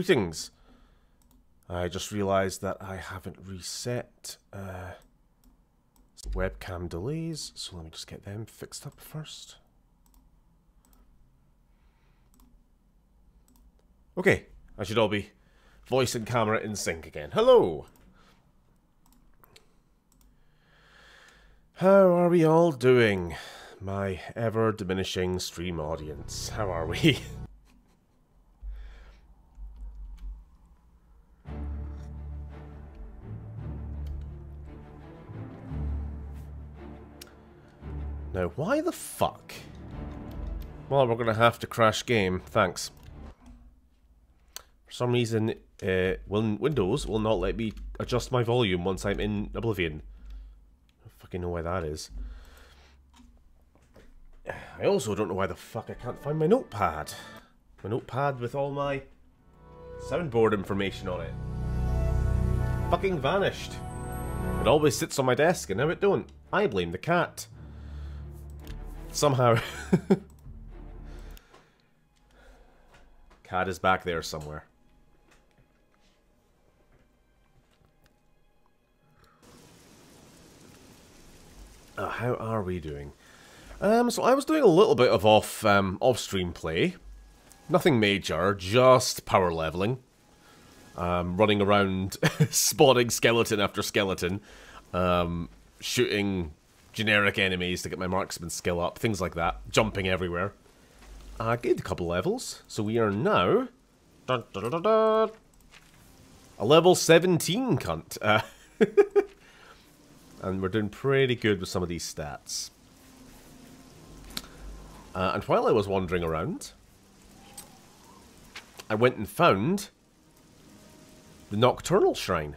Greetings. I just realised that I haven't reset uh, webcam delays, so let me just get them fixed up first. Okay, I should all be voice and camera in sync again. Hello! How are we all doing? My ever diminishing stream audience. How are we? now, why the fuck? Well, we're gonna have to crash game. Thanks. For some reason, uh, Windows will not let me adjust my volume once I'm in Oblivion. I fucking know why that is. I also don't know why the fuck I can't find my notepad. My notepad with all my soundboard information on it. Fucking vanished. It always sits on my desk and now it don't. I blame the cat. Somehow. cat is back there somewhere. Uh, how are we doing? Um, so I was doing a little bit of off um, off-stream play. Nothing major, just power leveling. Um, running around, spotting skeleton after skeleton, um, shooting generic enemies to get my marksman skill up, things like that. Jumping everywhere. I gained a couple levels, so we are now dun, dun, dun, a level 17 cunt. Uh, and we're doing pretty good with some of these stats. Uh, and while I was wandering around, I went and found the Nocturnal Shrine,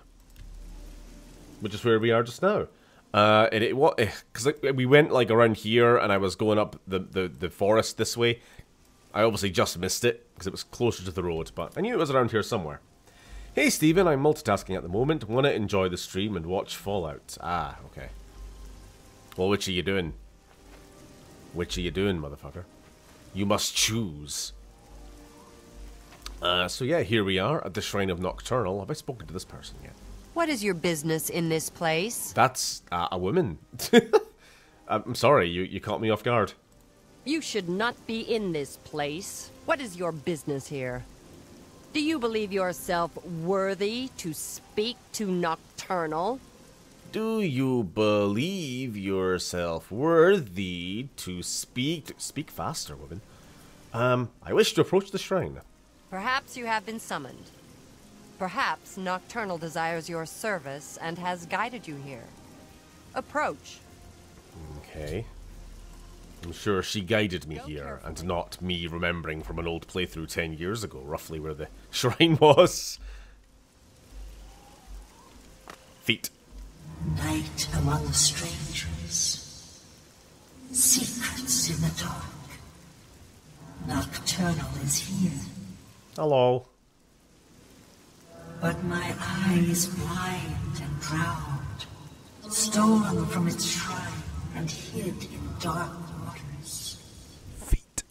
which is where we are just now. Uh, and it what because eh, we went like around here, and I was going up the the the forest this way. I obviously just missed it because it was closer to the road, but I knew it was around here somewhere. Hey Stephen, I'm multitasking at the moment. Want to enjoy the stream and watch Fallout. Ah, okay. Well, which are you doing? Which are you doing, motherfucker? You must choose. Uh, so yeah, here we are at the Shrine of Nocturnal. Have I spoken to this person yet? What is your business in this place? That's uh, a woman. I'm sorry, you, you caught me off guard. You should not be in this place. What is your business here? Do you believe yourself worthy to speak to Nocturnal? Do you believe yourself worthy to speak... Speak faster, woman. Um, I wish to approach the shrine. Perhaps you have been summoned. Perhaps Nocturnal desires your service and has guided you here. Approach. Okay. I'm sure she guided me here, and not me remembering from an old playthrough ten years ago, roughly where the shrine was. Feet. Night among the strangers. Secrets in the dark. Nocturnal is here. Hello. But my eye is blind and proud, stolen from its shrine and hid in dark waters. Feet.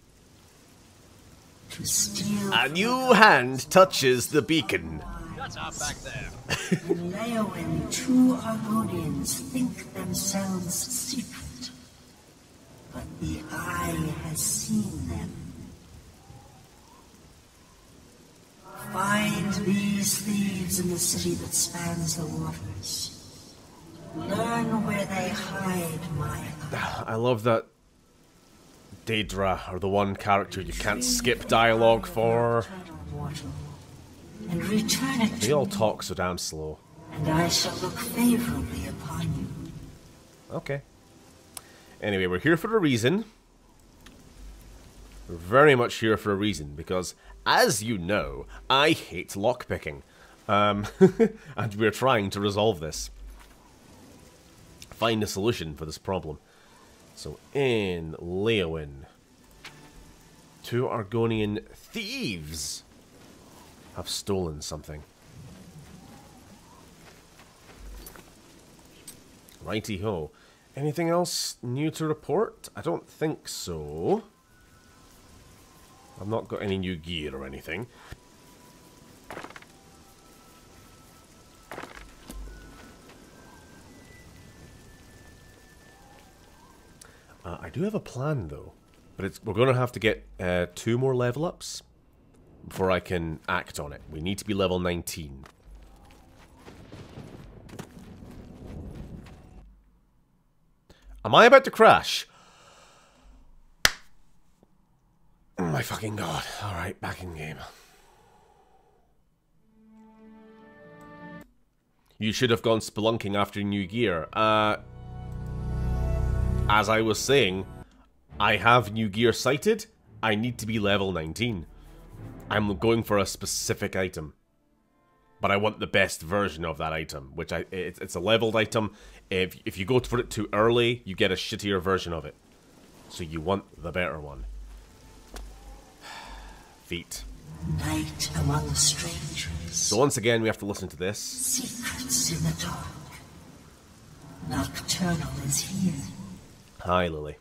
To steal A new hand touches the beacon. Shut up back there. In Leyawiin, two Argonians think themselves secret. But the eye has seen them. Find these thieves in the city that spans the waters. Learn where they hide my. I love that Daedra are the one character you can't skip dialogue for. Eternal mortal, And return it They all talk so damn slow. and I shall look favorably upon you. Okay. Anyway, we're here for a reason. We're very much here for a reason, because, as you know, I hate lockpicking. Um, and we're trying to resolve this. Find a solution for this problem. So, in Leyawiin, two Argonian thieves have stolen something. Righty ho. Anything else new to report? I don't think so. I've not got any new gear or anything. Uh, I do have a plan, though. But we're going to have to get uh, two more level ups before I can act on it. We need to be level 19. Am I about to crash? Oh my fucking god. Alright, back in game. You should have gone spelunking after New Gear. Uh, as I was saying, I have New Gear sighted. I need to be level 19. I'm going for a specific item. But I want the best version of that item, which I it's, it's a leveled item. If, if you go for it too early, you get a shittier version of it. So you want the better one. Feet. Night among the strangers. So once again, we have to listen to this. Secrets in the dark. Nocturnal is here. Hi, Lily.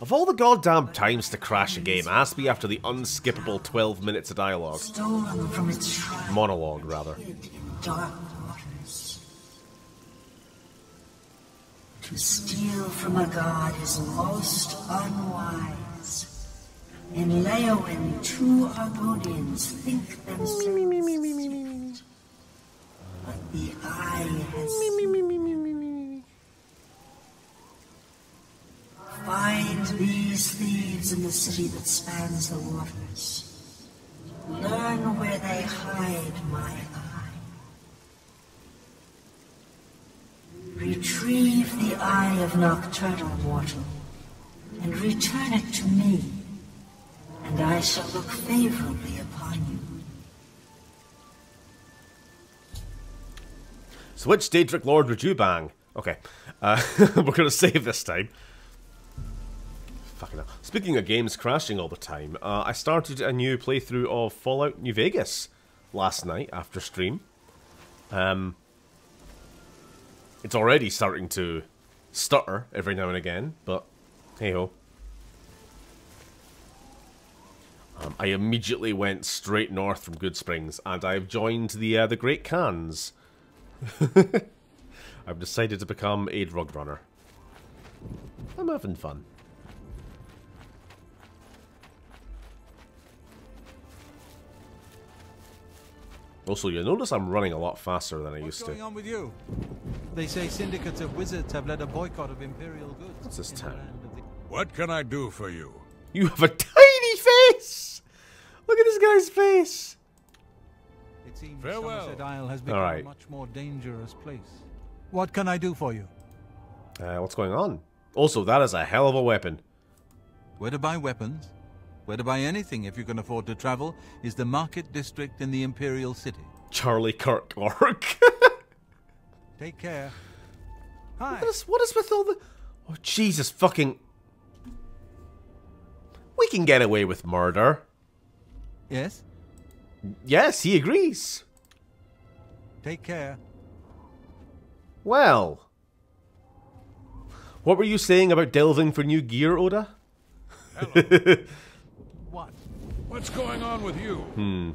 Of all the goddamn times to crash a game, ask me after the unskippable 12 minutes of dialogue. Stolen from its shrine. Monologue, rather. Dark waters. To steal from a god is most unwise. In Leyawiin, two Argonians think themselves great. But the eye has Find these thieves in the city that spans the waters. Learn where they hide my eye. Retrieve the eye of nocturnal mortal, and return it to me, and I shall look favorably upon you. So which Daedric Lord would you bang? Okay. Uh, we're to save this time. Fucking hell. Speaking of games crashing all the time, uh, I started a new playthrough of Fallout New Vegas last night after stream. Um, it's already starting to stutter every now and again, but hey ho. Um, I immediately went straight north from Goodsprings, and I've joined the uh, the Great Khans. I've decided to become a drug runner. I'm having fun. Also, you'll notice I'm running a lot faster than I What's used going to. on with you? They say syndicates of wizards have led a boycott of imperial goods. What's this in town? land of the- What can I do for you? You have a tiny face! Look at this guy's face! It seems Farewell. Summerset Isle has become right. a much more dangerous place. What can I do for you? Uh, what's going on? Also, that is a hell of a weapon. Where to buy weapons? Where to buy anything if you can afford to travel is the market district in the imperial city. Charlie Kirk Orc. Take care. Hi. what, is, what is with all the... Oh, Jesus fucking... We can get away with murder. Yes. Yes, he agrees. Take care. Well... What were you saying about delving for new gear, Oda? What? What's going on with you? Hmm.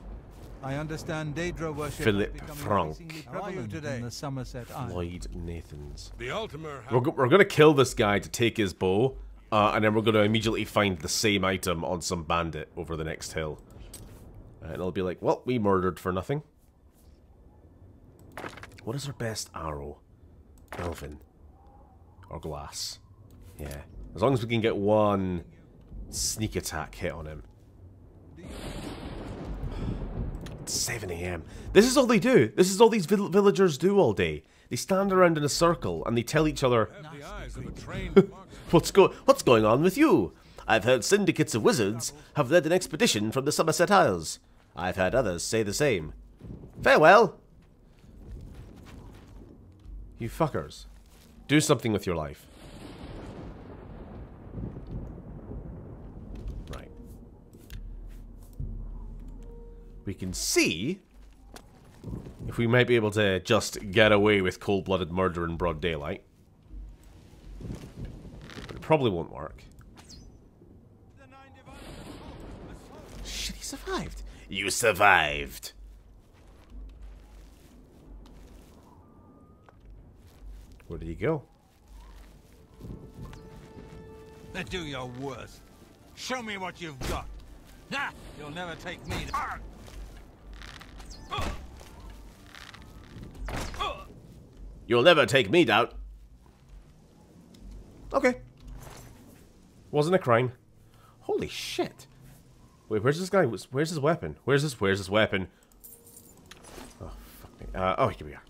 I understand Daedra worship Philip Frank. How are you today? in the Summerset Isle. Lloyd Nathans. The Ultimer. We're, we're going to kill this guy to take his bow, uh, and then we're going to immediately find the same item on some bandit over the next hill. And it'll be like, well, we murdered for nothing. What is our best arrow? Elven. Or glass. Yeah. As long as we can get one sneak attack hit on him. 7 a.m. This is all they do. This is all these vill- villagers do all day. They stand around in a circle and they tell each other, Have the eyes of a trained marksman. What's go What's going on with you? I've heard syndicates of wizards have led an expedition from the Summerset Isles. I've heard others say the same. Farewell. You fuckers. Do something with your life. Right. We can see if we might be able to just get away with cold-blooded murder in broad daylight. But it probably won't work. Shit, he survived. You survived. Where did he go? Then do your worst. Show me what you've got. Nah, you'll never take me. Ah! You'll never take me down. Okay. Wasn't a crime. Holy shit. Wait, where's this guy? Where's his weapon? Where's his where's his weapon? Oh fuck me. Uh, oh here we are.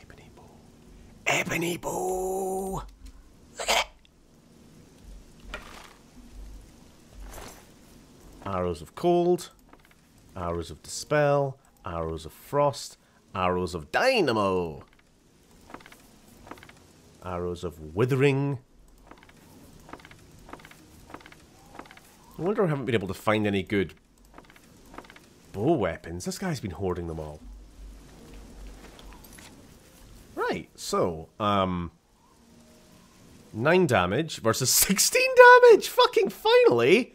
Ebony bow. Ebony bow! Look at it! Arrows of cold, arrows of dispel, arrows of frost, arrows of dynamo arrows of withering. I wonder I haven't been able to find any good bow weapons. This guy's been hoarding them all. Right, so, um... 9 damage versus 16 damage! Fucking finally!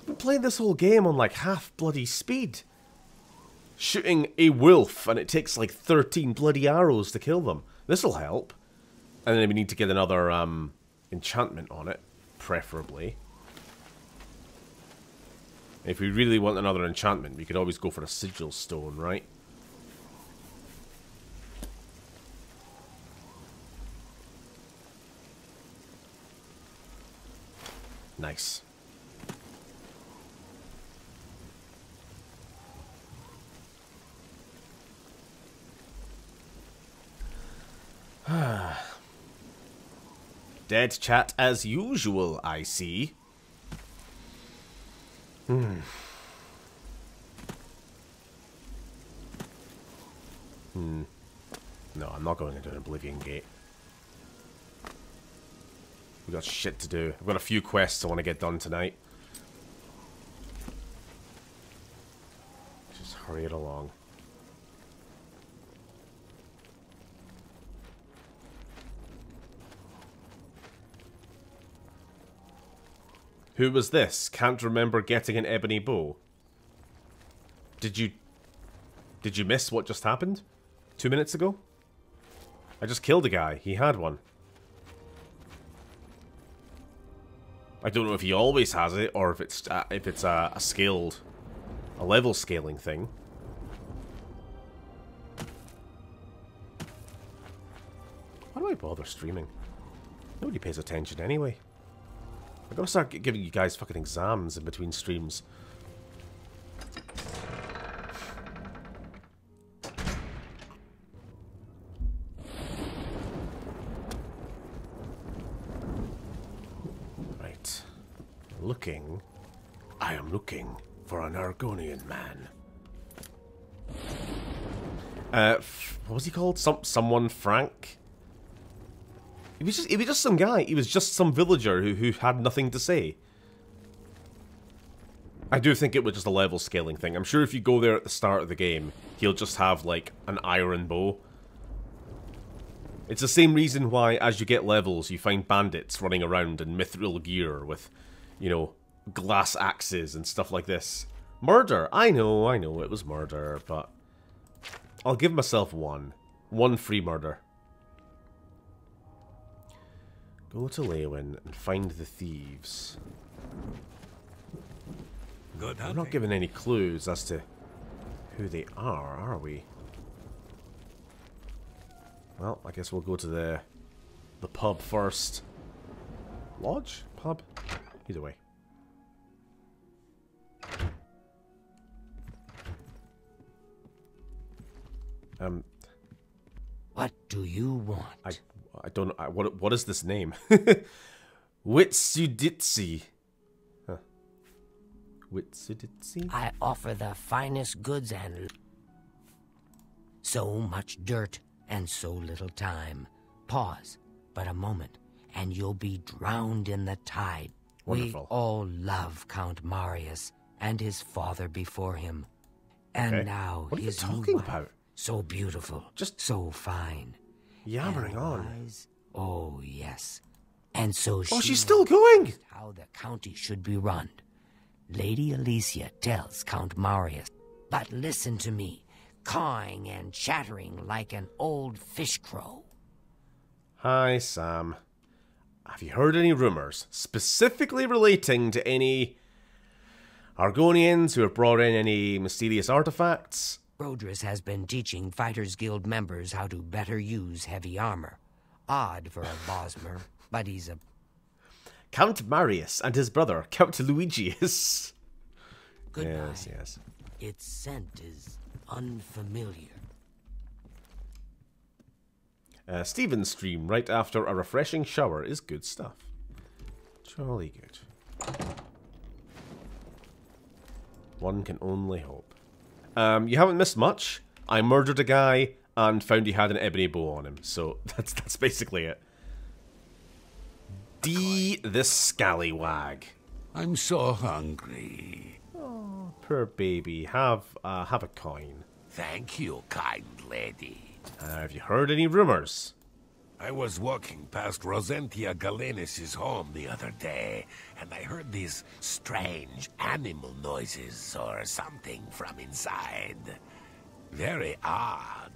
I've been playing this whole game on like half bloody speed. Shooting a wolf and it takes like 13 bloody arrows to kill them. This'll help. And then we need to get another um, enchantment on it, preferably. If we really want another enchantment, we could always go for a sigil stone, right? Nice. Dead chat as usual, I see. Hmm. Hmm. No, I'm not going into an Oblivion Gate. We've got shit to do. I've got a few quests I want to get done tonight. Just hurry it along. Who was this? Can't remember getting an ebony bow. Did you... Did you miss what just happened? Two minutes ago? I just killed a guy. He had one. I don't know if he always has it, or if it's uh, if it's a, a scaled, a level scaling thing. Why do I bother streaming? Nobody pays attention anyway. I gotta start giving you guys fucking exams in between streams. Right. Looking. I am looking for an Argonian man. Uh, what was he called? Some someone Frank? He was just he was just some guy. He was just some villager who who had nothing to say. I do think it was just a level scaling thing. I'm sure if you go there at the start of the game, he'll just have like an iron bow. It's the same reason why as you get levels you find bandits running around in mithril gear with, you know, glass axes and stuff like this. Murder! I know, I know, it was murder, but... I'll give myself one. One free murder. Go to Leyawiin and find the thieves. Good We're not given any clues as to who they are, are we? Well, I guess we'll go to the the pub first. Lodge? Pub? Either way. Um, What do you want? I I don't know. I, what what is this name? Witseidutsei. Huh. Witseidutsei? I offer the finest goods and so much dirt and so little time. Pause, but a moment, and you'll be drowned in the tide. Wonderful. We all love Count Marius and his father before him. And Okay. now What are you his new talking wife, about? So beautiful, Just- so fine. Yammering on. wise. Oh yes, and so she Oh, she's still going! how the county should be run. Lady Alessia tells Count Marius, but listen to me, cawing and chattering like an old fish crow. Hi, Sam. Have you heard any rumors, specifically relating to any Argonians who have brought in any mysterious artifacts? Rodris has been teaching Fighters Guild members how to better use heavy armor. Odd for a Bosmer, but he's a Count Marius and his brother, Count Luigius. goodbye. Yes, yes. Its scent is unfamiliar. Uh, Steven's stream right after a refreshing shower is good stuff. Jolly good. One can only hope. Um, you haven't missed much. I murdered a guy and found he had an ebony bow on him, so that's that's basically it. D the scallywag. I'm so hungry. Oh, poor baby. Have uh, have a coin. Thank you, kind lady. Uh, have you heard any rumors? I was walking past Rosentia Gallenus' home the other day, and I heard these strange animal noises or something from inside. Very odd.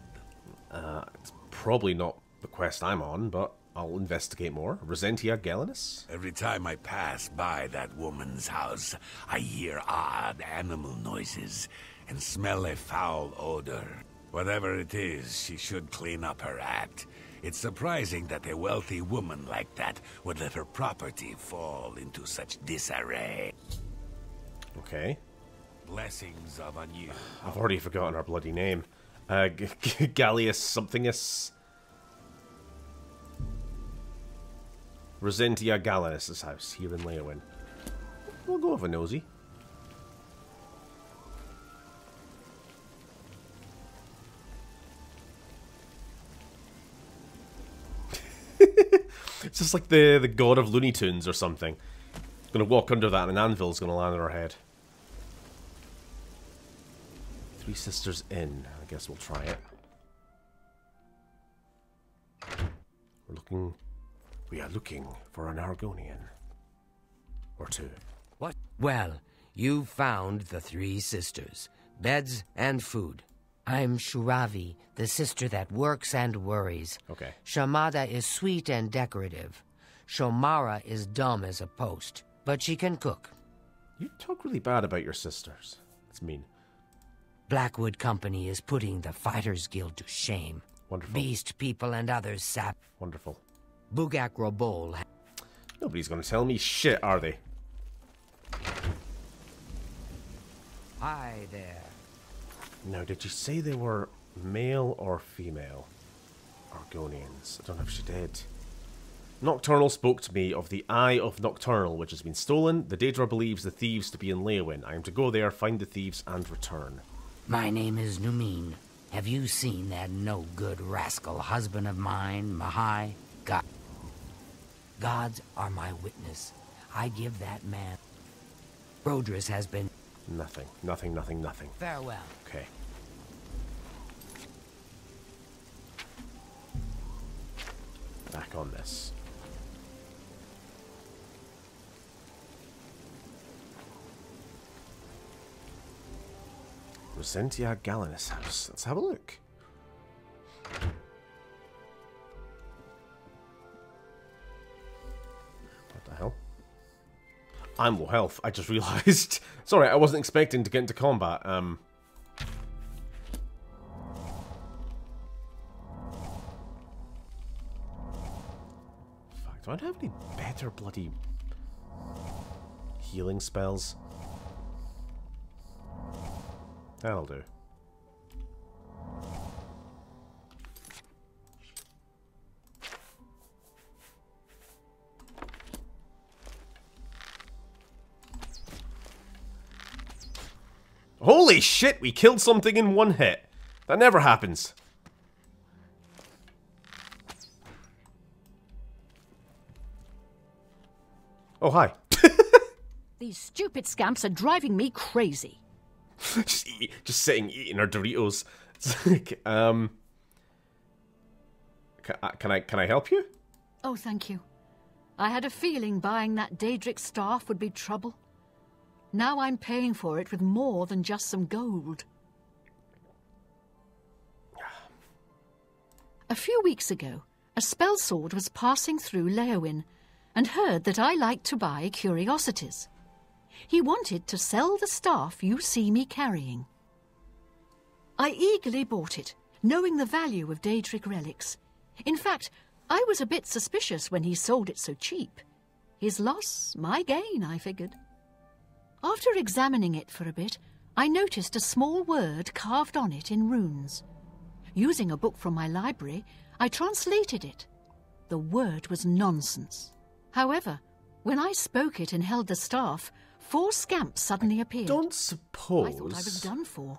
Uh, it's probably not the quest I'm on, but I'll investigate more. Rosentia Gallenus? Every time I pass by that woman's house, I hear odd animal noises and smell a foul odor. Whatever it is, she should clean up her act. It's surprising that a wealthy woman like that would let her property fall into such disarray. Okay. Blessings of on you. I've already forgotten her bloody name. Uh, G- G- Gallius somethingus. Rosentia Gallenus' house here in Leyawiin. We'll go with a nosy. It's just like the the god of Looney Tunes or something. Gonna walk under that and an anvil's gonna land on her head. Three Sisters Inn. I guess we'll try it. We're looking. We are looking for an Argonian. Or two. What? Well, you found the three sisters, beds and food. I'm Shuravi, the sister that works and worries. Okay. Shamada is sweet and decorative. Shomara is dumb as a post, but she can cook. You talk really bad about your sisters. It's mean. Blackwood Company is putting the Fighters Guild to shame. Wonderful. Beast people and others sap. Wonderful. Bugak Robol. Nobody's gonna tell me shit, are they? Hi there. Now, did you say they were male or female? Argonians. I don't know if she did. Nocturnal spoke to me of the Eye of Nocturnal, which has been stolen. The Daedra believes the thieves to be in Leyawiin. I am to go there, find the thieves, and return. My name is Numin. Have you seen that no good rascal husband of mine, Mahai? God. Gods are my witness. I give that man. Rodris has been. Nothing. Nothing, nothing, nothing. Farewell. Okay. Back on this. Rosentia Gallenus house. Let's have a look. I'm low health. I just realised. Sorry, I wasn't expecting to get into combat. Um. Fuck, do I have any better bloody healing spells? That'll do. Holy shit, we killed something in one hit. That never happens. Oh, hi. These stupid scamps are driving me crazy. just eat, just sitting eating her Doritos. Like, um, can, can I can I help you? Oh, thank you. I had a feeling buying that Daedric staff would be trouble. Now I'm paying for it with more than just some gold. A few weeks ago, a spell sword was passing through Leyawiin. and heard that I liked to buy curiosities. He wanted to sell the staff you see me carrying. I eagerly bought it, knowing the value of Daedric relics. In fact, I was a bit suspicious when he sold it so cheap. His loss, my gain, I figured. After examining it for a bit, I noticed a small word carved on it in runes. Using a book from my library, I translated it. The word was nonsense. However, when I spoke it and held the staff, four scamps suddenly appeared. Don't suppose. I thought I was done for.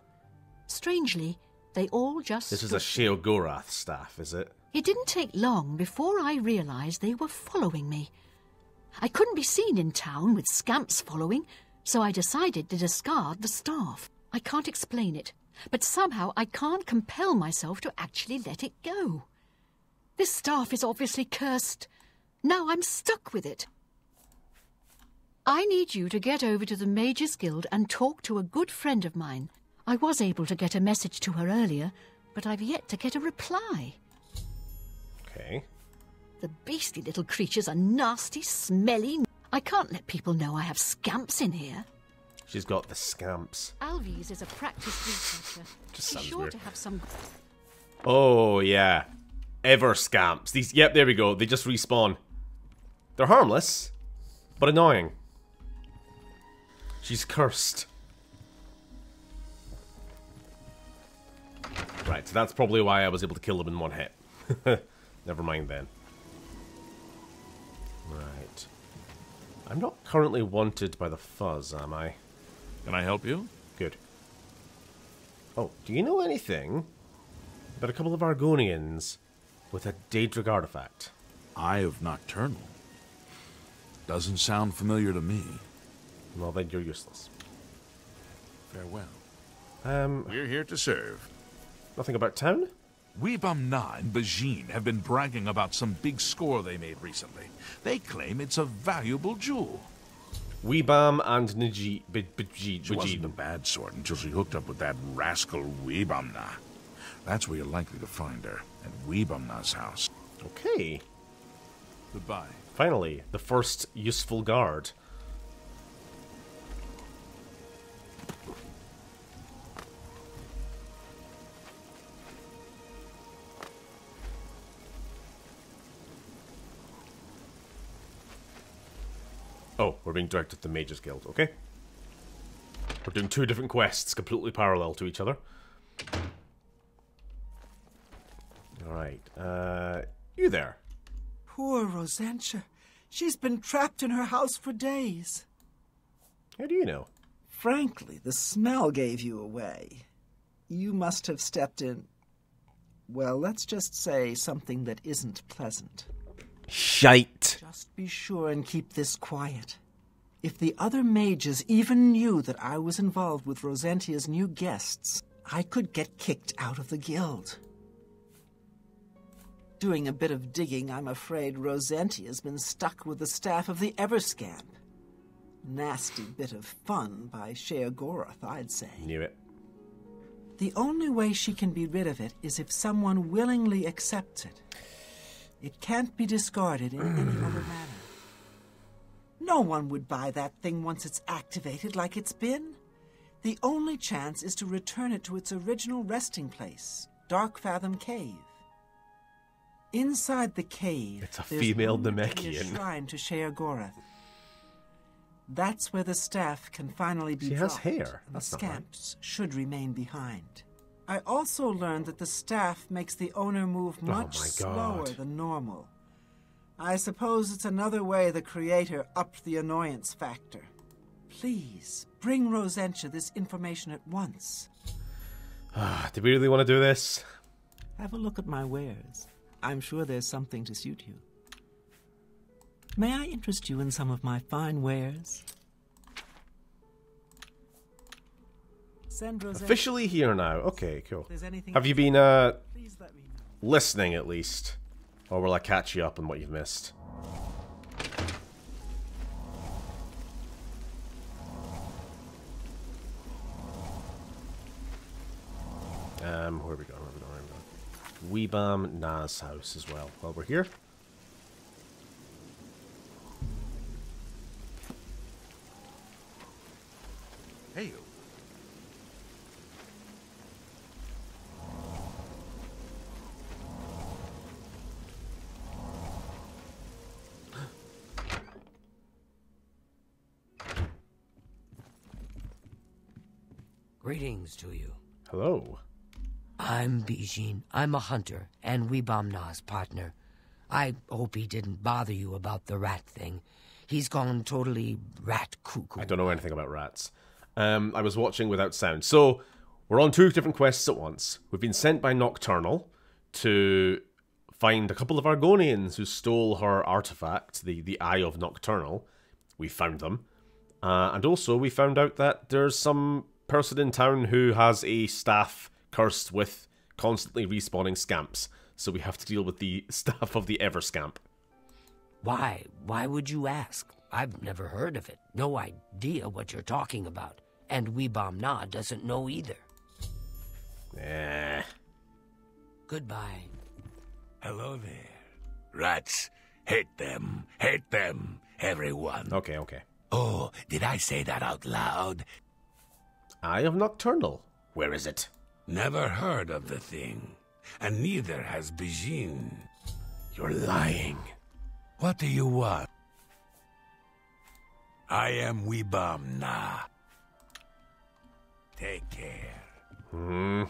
Strangely, they all just. This is a Sheogorath staff, is it? It didn't take long before I realized they were following me. I couldn't be seen in town with scamps following, so I decided to discard the staff. I can't explain it, but somehow I can't compel myself to actually let it go. This staff is obviously cursed. Now I'm stuck with it. I need you to get over to the Mages Guild and talk to a good friend of mine. I was able to get a message to her earlier, but I've yet to get a reply. Okay. The beastly little creatures are nasty, smelly. I can't let people know I have scamps in here. She's got the scamps. Alves is a practiced researcher. Just She's sure weird. to have some. Oh, yeah. Ever scamps. These, yep, there we go. They just respawn. They're harmless, but annoying. She's cursed. Right, so that's probably why I was able to kill them in one hit. Never mind then. Right. I'm not currently wanted by the fuzz, am I? Can I help you? Good. Oh, do you know anything about a couple of Argonians with a Daedric artifact? Eye of Nocturnal. Doesn't sound familiar to me. Well, then you're useless. Farewell. Um, We're here to serve. nothing about town? Weebamna and Bajin have been bragging about some big score they made recently. They claim it's a valuable jewel. Weebam and Najee. Bajid. She wasn't a bad sort until she hooked up with that rascal Weebamna. That's where you're likely to find her, at Weebamna's house. Okay. Goodbye. Finally, the first useful guard. Oh, we're being directed to the Mages Guild, okay? We're doing two different quests, completely parallel to each other. Alright, uh, you there. Poor Rosentia. She's been trapped in her house for days. How do you know? Frankly, the smell gave you away. You must have stepped in. Well, let's just say something that isn't pleasant. Shite. Just be sure and keep this quiet. If the other mages even knew that I was involved with Rosentia's new guests, I could get kicked out of the guild. Doing a bit of digging, I'm afraid Rosentia's been stuck with the staff of the Everscamp. Nasty bit of fun by Sheogorath, I'd say. Knew it. The only way she can be rid of it is if someone willingly accepts it. It can't be discarded in any other manner. No one would buy that thing once it's activated like it's been. The only chance is to return it to its original resting place, Dark Fathom Cave. Inside the cave, It's a female rumored to be Namekian. A shrine to Sheogorath. That's where the staff can finally be She has hair. That's the not right. scamps should remain behind. I also learned that the staff makes the owner move Oh much my slower than normal. I suppose it's another way the creator upped the annoyance factor. Please, bring Rosentia this information at once. Ah, do we really want to do this? Have a look at my wares. I'm sure there's something to suit you. May I interest you in some of my fine wares? Officially here now. Okay, cool. Have you been uh, listening at least? Or will I catch you up on what you've missed? Um, where are we going? Where are we going? Where we going? Weebam-Na's house as well. While we're here. Hey, Greetings to you. Hello. I'm Bejeen. I'm a hunter and Weebam-Na's partner. I hope he didn't bother you about the rat thing. He's gone totally rat cuckoo. I don't know anything about rats. Um, I was watching without sound. So, we're on two different quests at once. We've been sent by Nocturnal to find a couple of Argonians who stole her artifact, the, the Eye of Nocturnal. We found them. Uh, and also, we found out that there's some person in town who has a staff cursed with constantly respawning scamps. So we have to deal with the staff of the Everscamp. Why? Why would you ask? I've never heard of it. No idea what you're talking about. And Weebam-Na doesn't know either. Eh. Goodbye. Hello there. Rats. Hate them. Hate them. Everyone. Okay, okay. Oh, did I say that out loud? Eye of Nocturnal. Where is it? Never heard of the thing. And neither has Bejeen. You're lying. What do you want? I am Weebam-Na. Take care. Hmm.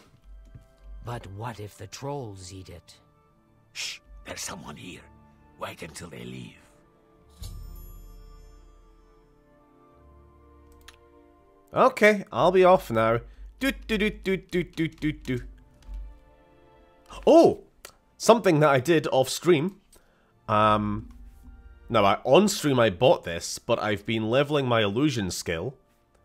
But what if the trolls eat it? Shh, there's someone here. Wait until they leave. Okay, I'll be off now. Do do do do do do do do. Oh, something that I did off stream. Um, now I on stream I bought this, but I've been leveling my illusion skill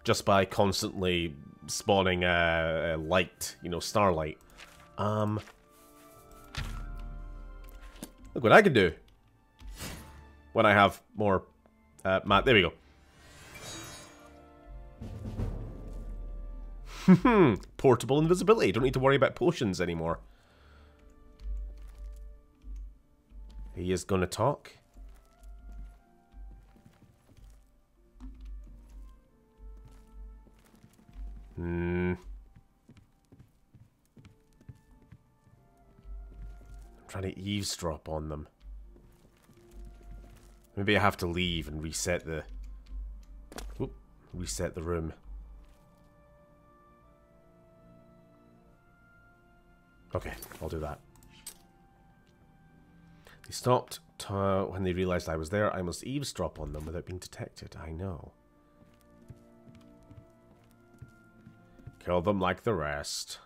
just by constantly spawning a uh, light, you know, starlight. Um, look what I can do when I have more. Uh, mat. There we go. Portable invisibility. Don't need to worry about potions anymore. He is going to talk. Hmm. I'm trying to eavesdrop on them. Maybe I have to leave and reset the... Whoop, reset the room. Okay, I'll do that. They stopped when they realized I was there. I must eavesdrop on them without being detected. I know. Kill them like the rest.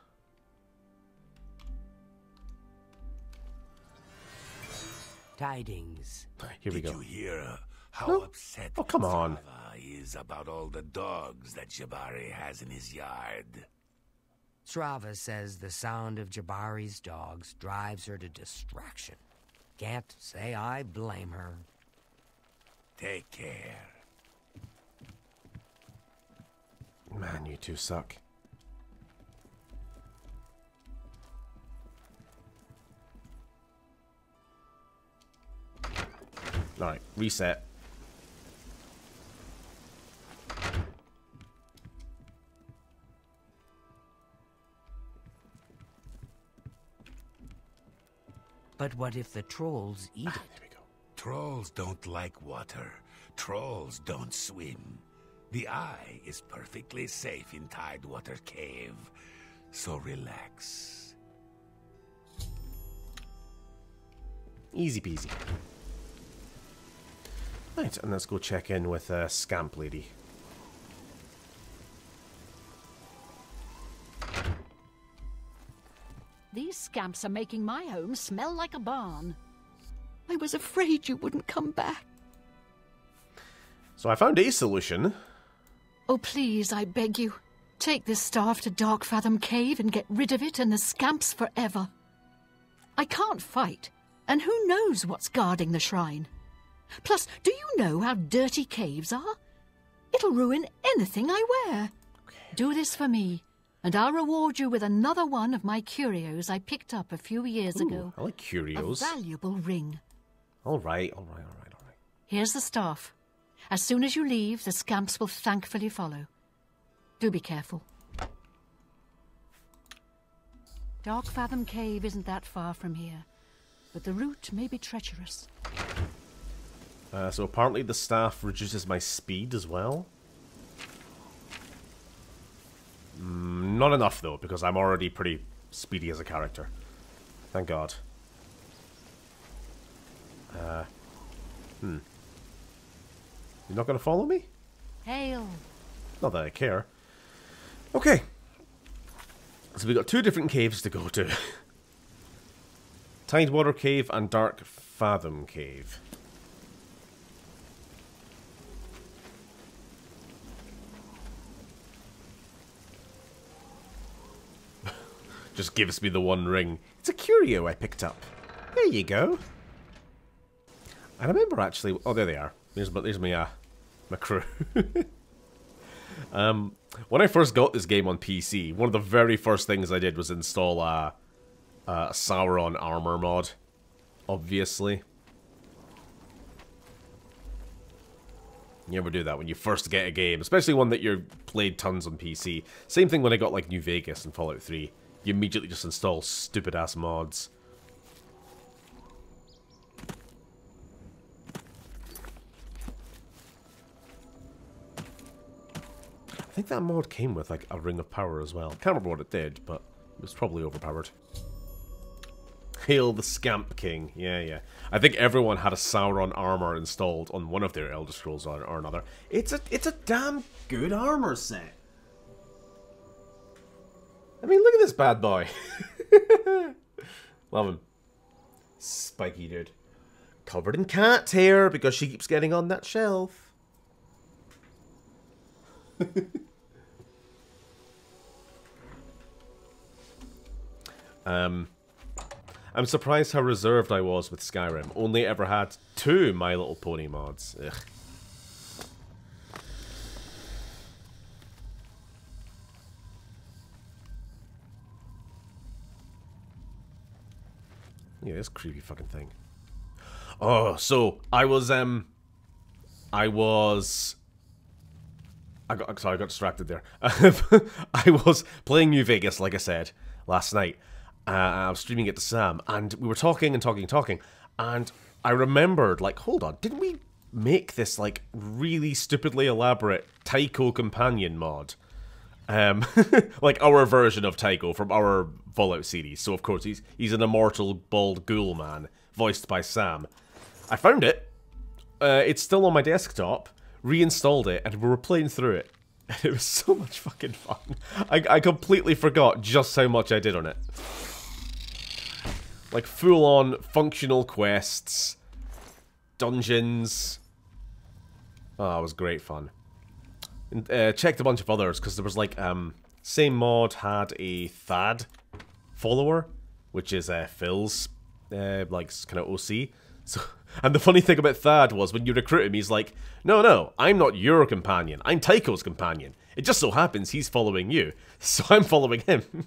Tidings. Here we Did go. you hear how No. upset Oh, come on. Zava is about all the dogs that Jabari has in his yard? Strava says the sound of Jabari's dogs drives her to distraction. Can't say I blame her. Take care. Man, you two suck. Right, reset. But what if the trolls eat it? There we go. Trolls don't like water. Trolls don't swim. The eye is perfectly safe in Tidewater Cave. So relax. Easy peasy. Right, and let's go check in with uh, Scamp Lady. These scamps are making my home smell like a barn. I was afraid you wouldn't come back. So I found a solution. Oh, please, I beg you. Take this staff to Darkfathom Cave and get rid of it and the scamps forever. I can't fight, and who knows what's guarding the shrine? Plus, do you know how dirty caves are? It'll ruin anything I wear. Do this for me, and I'll reward you with another one of my curios I picked up a few years Ooh, ago. I like curios. A valuable ring. Alright, alright, alright, alright. Here's the staff. As soon as you leave, the scamps will thankfully follow. Do be careful. Darkfathom Cave isn't that far from here, but the route may be treacherous. Uh, so apparently the staff reduces my speed as well. Mm, not enough, though, because I'm already pretty speedy as a character. Thank God. Uh, hmm. You're not going to follow me? Hail. Not that I care. Okay. So we've got two different caves to go to. Tidewater Cave and Darkfathom Cave. Just gives me the one ring. It's a curio I picked up. There you go. I remember actually... Oh, there they are. There's, there's my, uh, my crew. um, when I first got this game on PC, one of the very first things I did was install a, a Sauron armor mod. Obviously. You ever do that when you first get a game, especially one that you've played tons on PC. Same thing when I got like New Vegas and Fallout 3. You immediately just install stupid ass mods. I think that mod came with like a ring of power as well. Can't remember what it did, but it was probably overpowered. Hail the Scamp King. Yeah, yeah. I think everyone had a Sauron armor installed on one of their Elder Scrolls or, or another. It's a it's a damn good armor set. I mean, look at this bad boy. Love him. Spiky dude. Covered in cat hair because she keeps getting on that shelf. um, I'm surprised how reserved I was with Skyrim. Only ever had two My Little Pony mods. Ugh. Yeah, this creepy fucking thing. Oh, so I was um I was I got sorry, I got distracted there. I was playing New Vegas, like I said, last night. Uh, I was streaming it to Sam, and we were talking and talking and talking, and I remembered, like, hold on, didn't we make this like really stupidly elaborate Tycho companion mod? Um, like our version of Tycho from our Fallout series. So of course he's he's an immortal bald ghoul man, voiced by Sam. I found it. Uh, it's still on my desktop. Reinstalled it, and we were playing through it. And it was so much fucking fun. I, I completely forgot just how much I did on it. Like full-on functional quests, dungeons. Oh, it was great fun. Uh, checked a bunch of others because there was like um same mod had a Thad follower, which is uh, Phil's uh, like kind of OC. So, and the funny thing about Thad was when you recruit him, he's like, "No, no, I'm not your companion. I'm Tycho's companion. It just so happens he's following you, so I'm following him."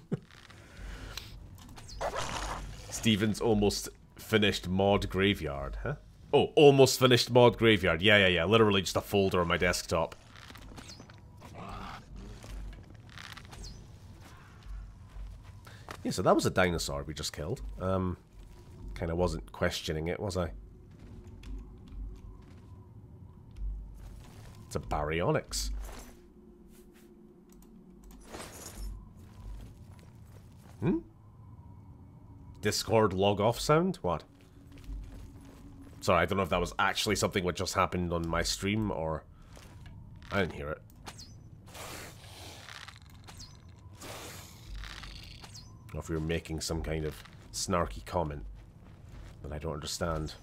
Steven's almost finished mod graveyard, huh? Oh, almost finished mod graveyard. Yeah, yeah, yeah. Literally just a folder on my desktop. Yeah, so that was a dinosaur we just killed. Um, kind of wasn't questioning it, was I? It's a baryonyx. Hmm? Discord log off sound? What? Sorry, I don't know if that was actually something that just happened on my stream or... I didn't hear it. Or if you're making some kind of snarky comment that I don't understand.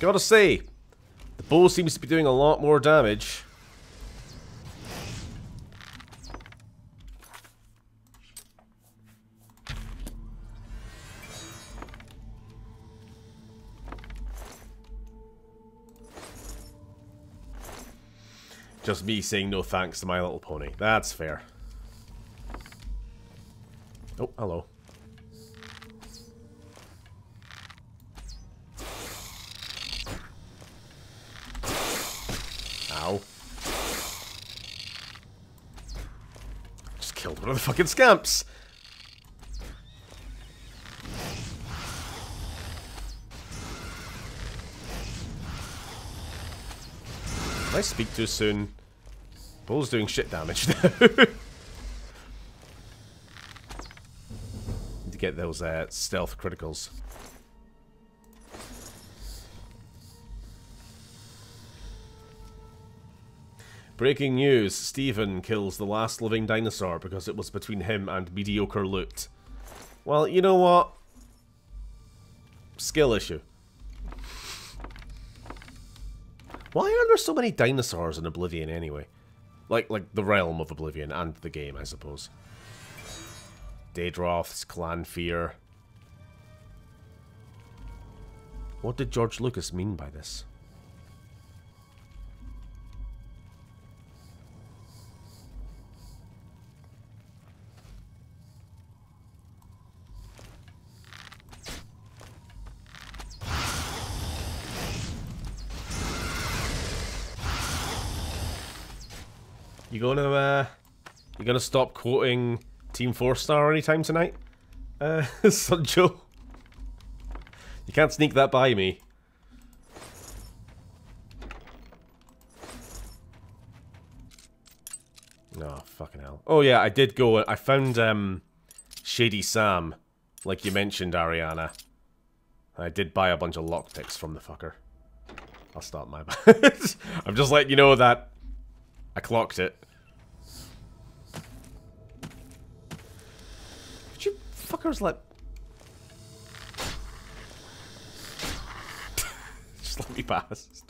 Gotta say, the bow seems to be doing a lot more damage. Just me saying no thanks to My Little Pony. That's fair. Oh, hello. Ow. Just killed one of the fucking scamps. Am I speak too soon. Bow's doing shit damage. Need to get those uh, stealth criticals. Breaking news, Stephen kills the last living dinosaur because it was between him and mediocre loot. Well, you know what? Skill issue. Why are there so many dinosaurs in Oblivion anyway? Like, like the realm of Oblivion and the game, I suppose. Daedroths, clannfear. What did George Lucas mean by this? You gonna uh you gonna stop quoting Team Four Star anytime tonight? Uh Sunjo? You can't sneak that by me. Oh, fucking hell. Oh yeah, I did go I found um Shady Sam, like you mentioned, Ariana. I did buy a bunch of lockpicks from the fucker. I'll stop my I'm just letting you know that I clocked it. Fuckers let... Just let me pass.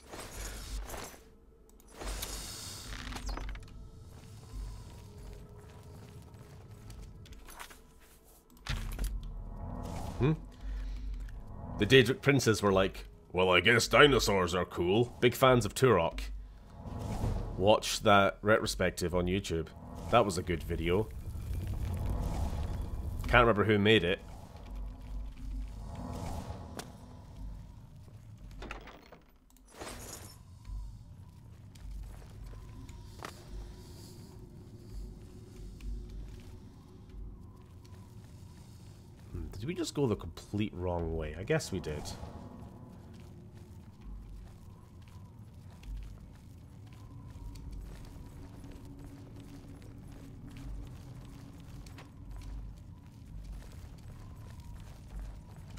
Hmm? The Daedric princes were like, well, I guess dinosaurs are cool. Big fans of Turok. Watch that retrospective on YouTube. That was a good video. Can't remember who made it. Hmm, Did we just go the complete wrong way? I guess we did.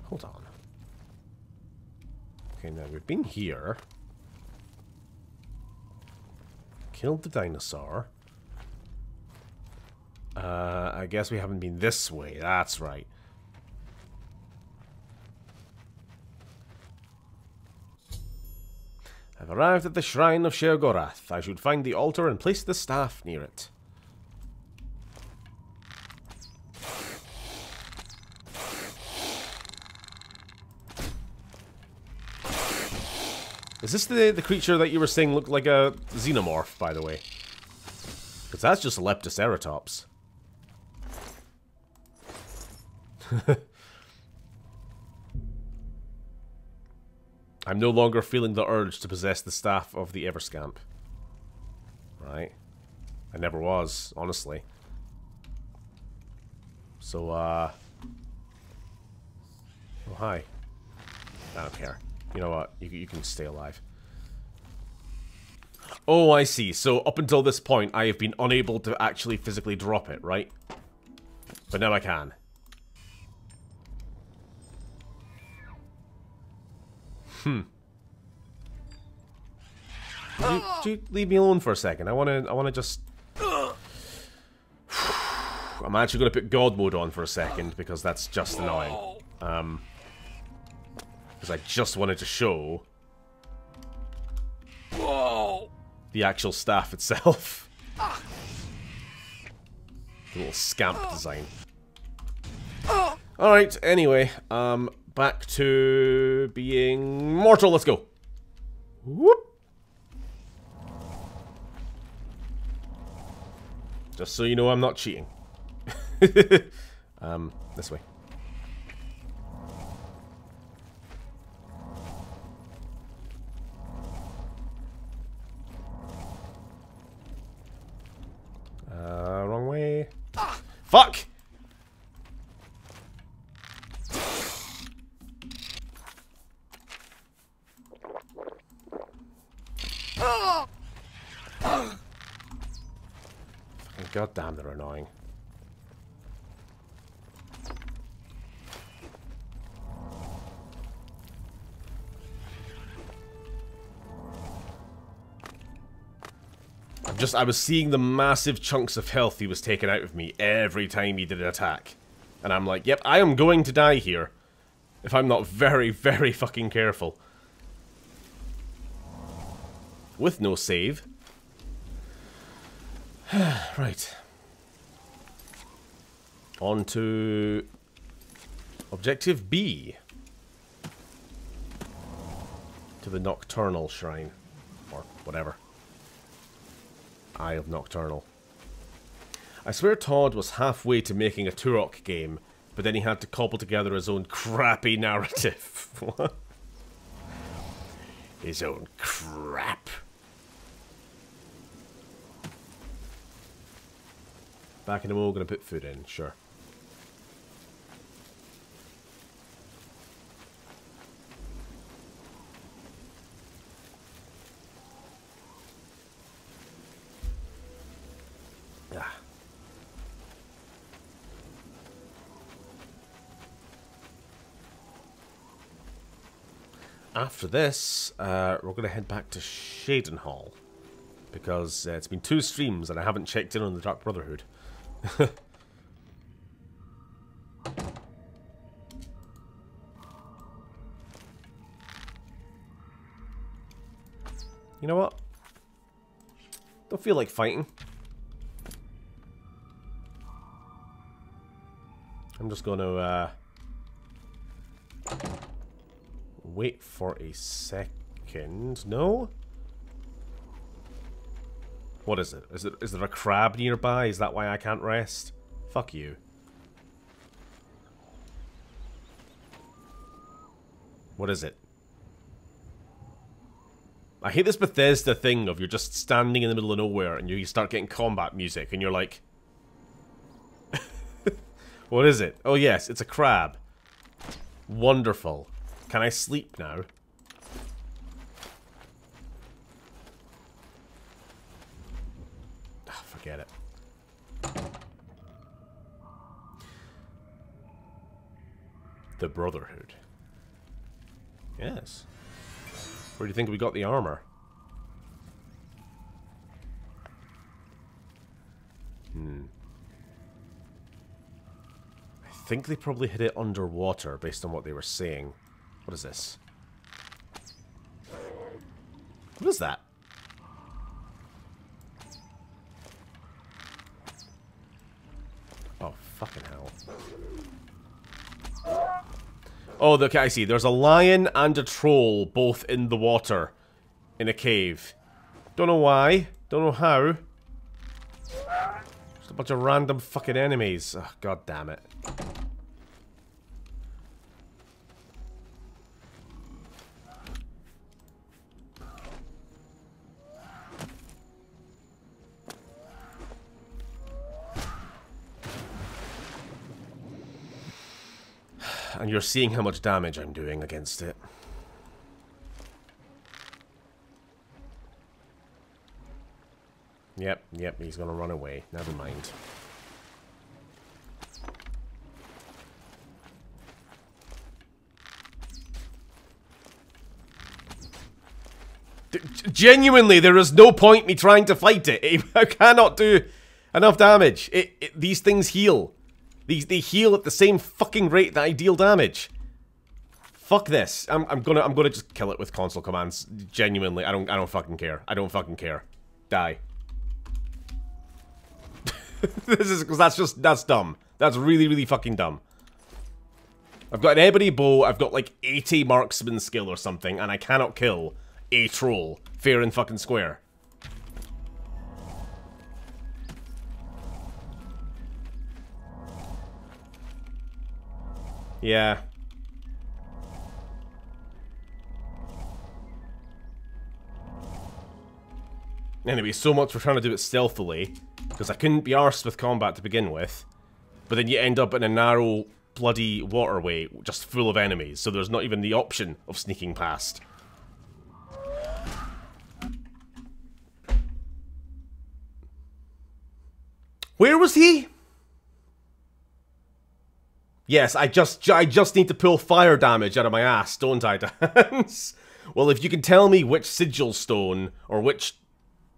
Hold on. Okay, now we've been here. Killed the dinosaur. Uh, I guess we haven't been this way. That's right. I've arrived at the shrine of Sheogorath. I should find the altar and place the staff near it. Is this the the creature that you were saying looked like a xenomorph, by the way? Because that's just a Leptoceratops. I'm no longer feeling the urge to possess the staff of the Everscamp. Right? I never was, honestly. So, uh... Oh, hi. I don't care. You know what? You, you can stay alive. Oh, I see. So, up until this point, I have been unable to actually physically drop it, right? But now I can. Hmm. Would you, leave me alone for a second? I want to. I want to just. I'm actually going to put God mode on for a second because that's just annoying. Um, because I just wanted to show the actual staff itself. The little scamp design. Alright, anyway, um, back to being mortal. Let's go. Whoop. Just so you know I'm not cheating. um, this way. Uh, wrong way. Ah, fuck! God damn, they're annoying. Just, I was seeing the massive chunks of health he was taking out of me every time he did an attack. And I'm like, yep, I am going to die here. If I'm not very, very fucking careful. With no save. right. On to objective B. To the Nocturnal Shrine. Or whatever. Eye of Nocturnal. I swear Todd was halfway to making a Turok game, but then he had to cobble together his own crappy narrative. His own crap. Back in the mo, gonna put food in, sure. Ah. After this, uh, we're going to head back to Cheydinhal. Because uh, it's been two streams and I haven't checked in on the Dark Brotherhood. you know what? Don't feel like fighting. I'm just going to uh, wait for a second. No? What is it? Is it is there a crab nearby? Is that why I can't rest? Fuck you. What is it? I hate this Bethesda thing of you're just standing in the middle of nowhere and you start getting combat music and you're like... what is it? Oh yes, it's a crab. Wonderful. Can I sleep now? Ah, forget it. The Brotherhood. Yes. Where do you think we got the armor? Hmm. I think they probably hid it underwater based on what they were saying. What is this? What is that? Oh, fucking hell. Oh, okay, I see. There's a lion and a troll both in the water. In a cave. Don't know why. Don't know how. Just a bunch of random fucking enemies. Oh, God damn it. And you're seeing how much damage I'm doing against it. Yep, yep, he's gonna run away. Never mind. D genuinely, there is no point me trying to fight it. I cannot do enough damage. It, it, these things heal. These they heal at the same fucking rate that I deal damage. Fuck this. I'm, I'm gonna I'm gonna just kill it with console commands. Genuinely, I don't I don't fucking care. I don't fucking care. Die. this is because that's just that's dumb. That's really really fucking dumb. I've got an ebony bow. I've got like 80 marksman skill or something, and I cannot kill a troll fair and fucking square. Yeah. Anyway, so much for trying to do it stealthily, because I couldn't be arsed with combat to begin with, but then you end up in a narrow, bloody waterway just full of enemies, so there's not even the option of sneaking past. Where was he? Yes, I just I just need to pull fire damage out of my ass, don't I, Dance? well, if you can tell me which sigil stone or which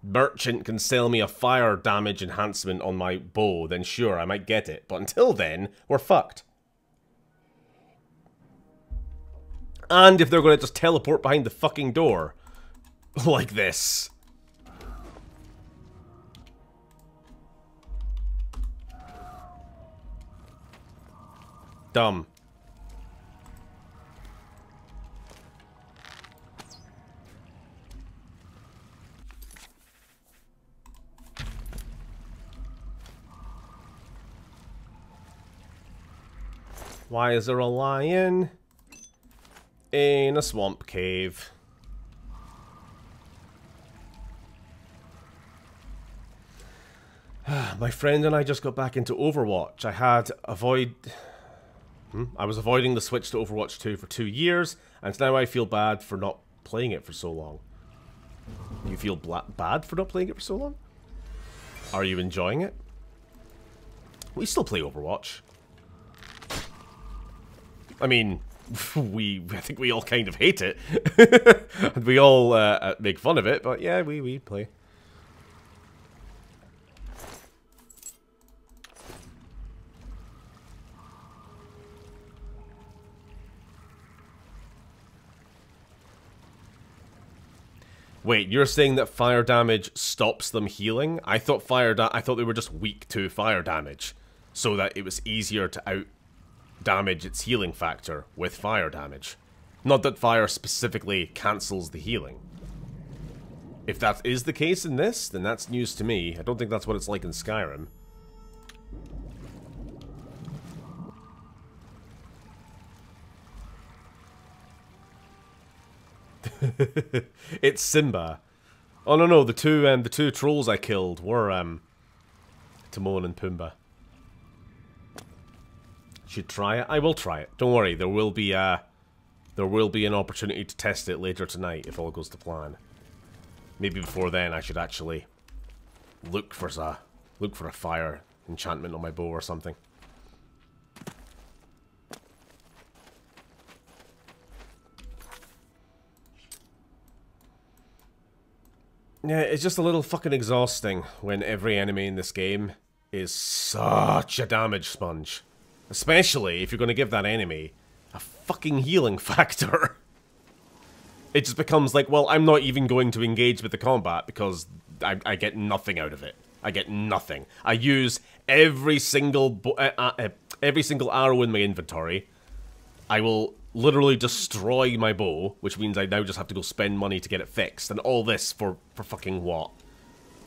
merchant can sell me a fire damage enhancement on my bow, then sure, I might get it. But until then, we're fucked. And if they're going to just teleport behind the fucking door. Like this. Dumb. Why is there a lion in a swamp cave? My friend and I just got back into Overwatch. I had avoid Hmm? I was avoiding the switch to Overwatch 2 for two years, and now I feel bad for not playing it for so long. You feel bad for not playing it for so long? Are you enjoying it? We still play Overwatch. I mean, we I think we all kind of hate it. and we all uh, uh, make fun of it, but yeah, we, we play. Wait, you're saying that fire damage stops them healing? I thought fire I thought they were just weak to fire damage, so that it was easier to out damage its healing factor with fire damage. Not that fire specifically cancels the healing. If that is the case in this, then that's news to me. I don't think that's what it's like in Skyrim. it's Simba. Oh no no, the two um the two trolls I killed were um Timon and Pumbaa. Should try it. I will try it. Don't worry. There will be uh there will be an opportunity to test it later tonight if all goes to plan. Maybe before then I should actually look for a look for a fire enchantment on my bow or something. Yeah, it's just a little fucking exhausting when every enemy in this game is such a damage sponge. Especially if you're going to give that enemy a fucking healing factor. it just becomes like, well, I'm not even going to engage with the combat because I, I get nothing out of it. I get nothing. I use every single uh, uh, every single arrow in my inventory. I will literally destroy my bow, which means I now just have to go spend money to get it fixed. And all this for, for fucking what?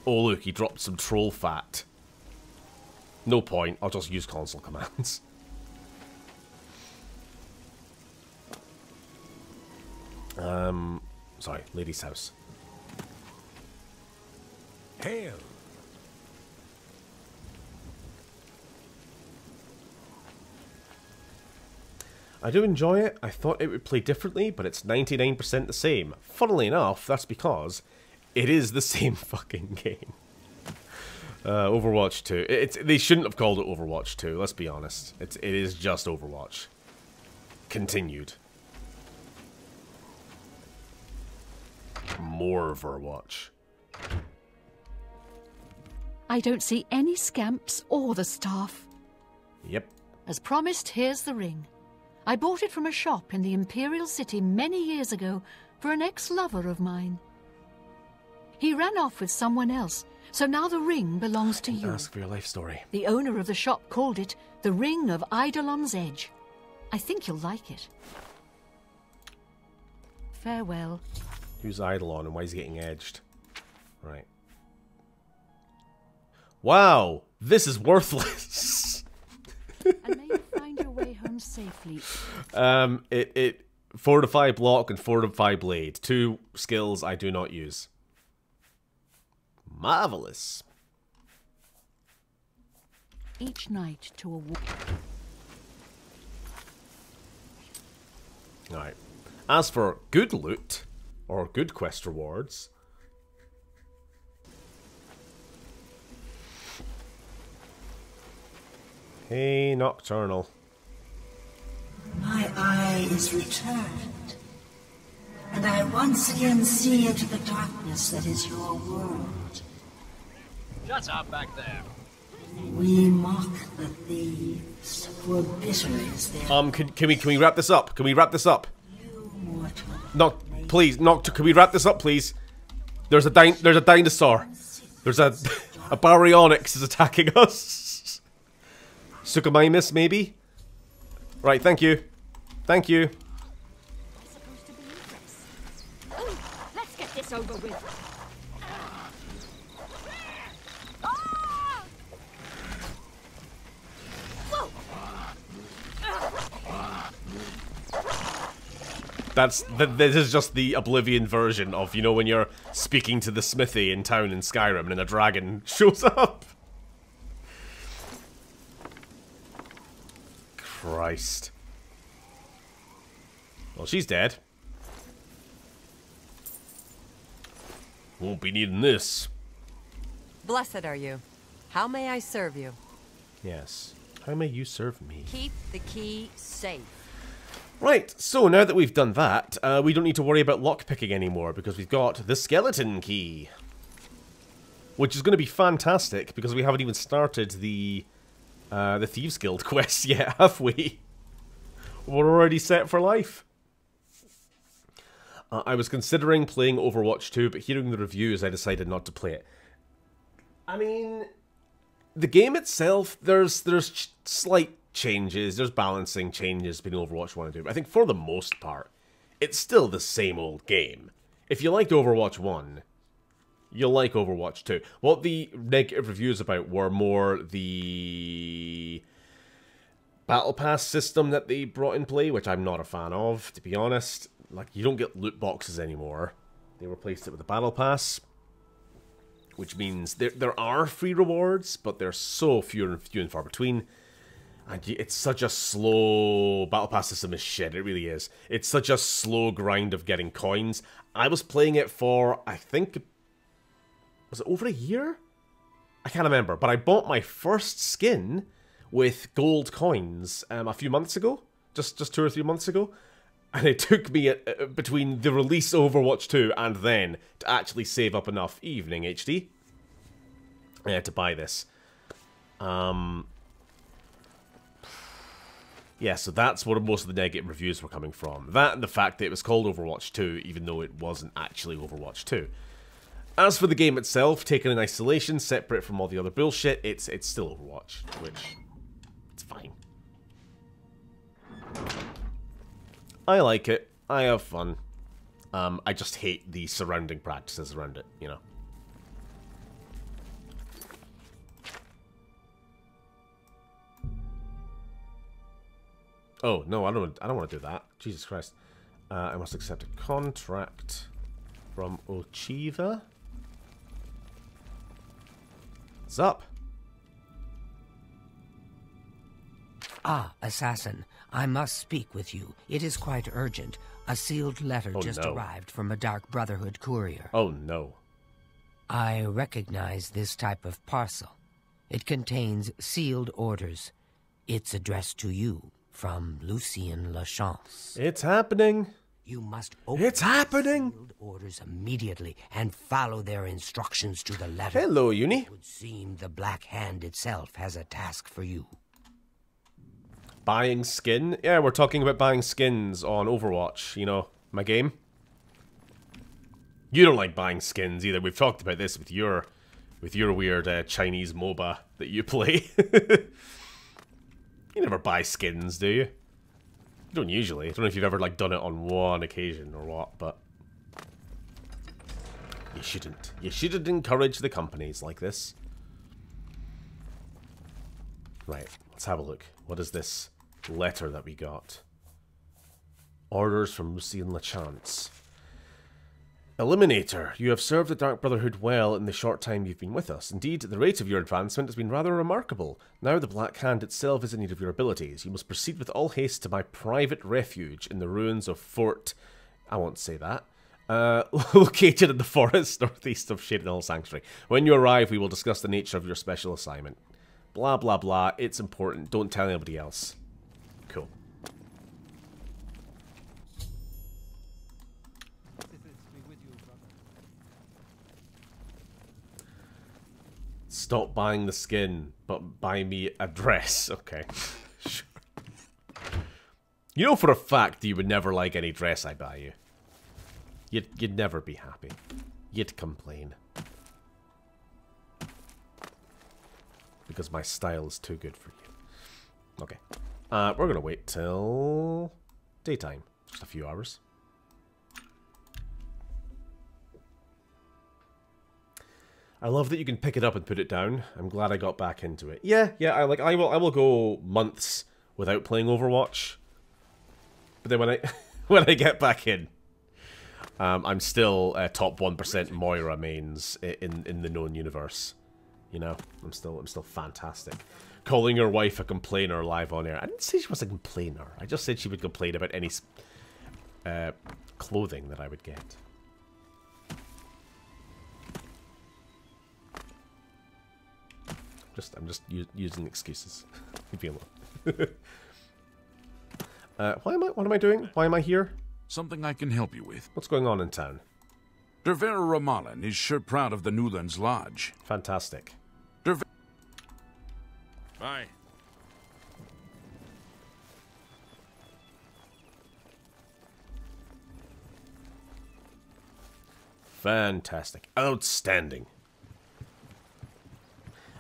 Oh look, he dropped some troll fat. No point, I'll just use console commands. um, sorry, lady's house. Hail! I do enjoy it. I thought it would play differently, but it's 99% the same. Funnily enough, that's because it is the same fucking game. Uh, Overwatch 2. It's, they shouldn't have called it Overwatch 2, let's be honest. It's, it is just Overwatch. Continued. More Overwatch. I don't see any scamps or the staff. Yep. As promised, here's the ring. I bought it from a shop in the Imperial City many years ago for an ex-lover of mine. He ran off with someone else, so now the ring belongs to you. Ask for your life story. The owner of the shop called it the Ring of Eidolon's Edge. I think you'll like it. Farewell. Who's Eidolon and why is he getting edged? Right. Wow, this is worthless. and may you find your way home safely. Um, it it fortify block and fortify blade, two skills I do not use. Marvelous. Each night to a. Alright. As for good loot, or good quest rewards, Hey, Nocturnal. My eye is returned, and I once again see into the darkness that is your world. Shut up back there. We mock the thieves, for bitter is their Um, can, can we can we wrap this up? Can we wrap this up? mortal. Noct, please, Noct, can we wrap this up, please? There's a din there's a dinosaur. There's a a baryonyx is attacking us. Suchomimus, maybe. Right, thank you, thank you. Supposed to believe this. Ooh, let's get this over with. Ah! That's th this is just the Oblivion version of you know when you're speaking to the smithy in town in Skyrim and a dragon shows up. Christ. Well, she's dead. Won't be needing this. Blessed are you. How may I serve you? Yes. How may you serve me? Keep the key safe. Right, so now that we've done that, uh, we don't need to worry about lockpicking anymore because we've got the skeleton key. Which is going to be fantastic because we haven't even started the uh, the Thieves Guild quest yet, have we? We're already set for life. Uh, I was considering playing Overwatch 2, but hearing the reviews, I decided not to play it. I mean, the game itself, there's there's ch slight changes, there's balancing changes between Overwatch 1 and 2. But I think for the most part, it's still the same old game. If you liked Overwatch 1, you'll like Overwatch 2. What the negative reviews about were more the battle pass system that they brought in play, which I'm not a fan of, to be honest. Like, you don't get loot boxes anymore. They replaced it with a battle pass which means there there are free rewards, but they're so few and few and far between. And it's such a slow battle pass system is shit. It really is. It's such a slow grind of getting coins. I was playing it for I think was it over a year? I can't remember, but I bought my first skin with gold coins um, a few months ago, just just two or three months ago, and it took me uh, uh, between the release of Overwatch 2 and then to actually save up enough evening HD uh, to buy this. Um, yeah, so that's where most of the negative reviews were coming from. That and the fact that it was called Overwatch 2, even though it wasn't actually Overwatch 2. As for the game itself, taken in isolation, separate from all the other bullshit, it's it's still Overwatch, which fine. I like it. I have fun. Um, I just hate the surrounding practices around it, you know. Oh no, I don't. I don't want to do that. Jesus Christ! Uh, I must accept a contract from Ocheeva. What's up? Ah, assassin, I must speak with you. It is quite urgent. A sealed letter Oh, just no. arrived from a Dark Brotherhood courier. Oh no. I recognize this type of parcel. It contains sealed orders. It's addressed to you from Lucien Lachance. It's happening. You must open It's happening. sealed orders immediately and follow their instructions to the letter. Hello, Uni. It would seem the Black Hand itself has a task for you. Buying skin? Yeah, we're talking about buying skins on Overwatch, you know, my game. You don't like buying skins either. We've talked about this with your with your weird uh, Chinese MOBA that you play. you never buy skins, do you? You don't usually. I don't know if you've ever like done it on one occasion or what, but you shouldn't. You shouldn't encourage the companies like this. Right, let's have a look. What is this letter that we got? Orders from Lucien Lachance. Eliminator, you have served the Dark Brotherhood well in the short time you've been with us. Indeed, the rate of your advancement has been rather remarkable. Now the Black Hand itself is in need of your abilities. You must proceed with all haste to my private refuge in the ruins of Fort... I won't say that. Uh, located in the forest northeast of Shaded Hill Sanctuary. When you arrive, we will discuss the nature of your special assignment. Blah, blah, blah. It's important. Don't tell anybody else. Stop buying the skin, but buy me a dress. Okay. sure. You know for a fact you would never like any dress I buy you. You'd, you'd never be happy. You'd complain. Because my style is too good for you. Okay. Uh, we're going to wait till daytime. Just a few hours. I love that you can pick it up and put it down. I'm glad I got back into it. Yeah, yeah, I like I will I will go months without playing Overwatch. But then when I when I get back in, um, I'm still uh, top one percent Moira mains in in the known universe. You know, I'm still I'm still fantastic. Calling your wife a complainer live on air. I didn't say she was a complainer. I just said she would complain about any uh, clothing that I would get. Just I'm just using excuses. Leave me alone. uh, why am I? What am I doing? Why am I here? Something I can help you with. What's going on in town? Dervera Romalen is sure proud of the Newlands Lodge. Fantastic. Derv Bye. Fantastic. Outstanding.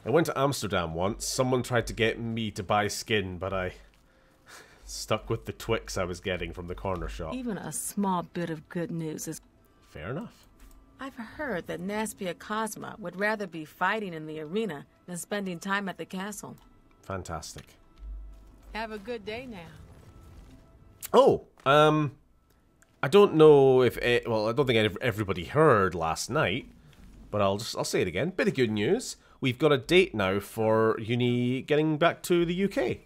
I went to Amsterdam once. Someone tried to get me to buy skin, but I stuck with the Twix I was getting from the corner shop. Even a small bit of good news is... Fair enough. I've heard that Naspia Cosma would rather be fighting in the arena than spending time at the castle. Fantastic. Have a good day now. Oh, um, I don't know if it, well, I don't think everybody heard last night, but I'll just I'll say it again. Bit of good news we've got a date now for Uni getting back to the UK.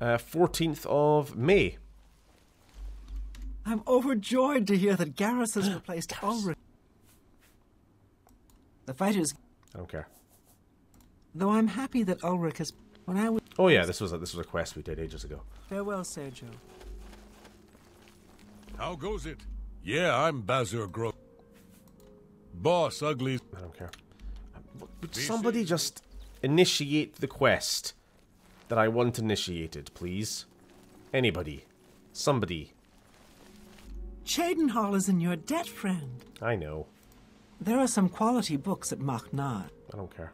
Uh, 14th of May. I'm overjoyed to hear that Garrus has replaced Ulrich. The fighters. I don't care. Though I'm happy that Ulrich has. When I was. Oh yeah, this was a, this was a quest we did ages ago. Farewell, Sergio. How goes it? Yeah, I'm Bazur Gro. Boss, ugly. I don't care. Would somebody just initiate the quest that I want initiated, please? Anybody. Somebody. Cheydinhal is in your debt, friend. I know. There are some quality books at Machnad. I don't care.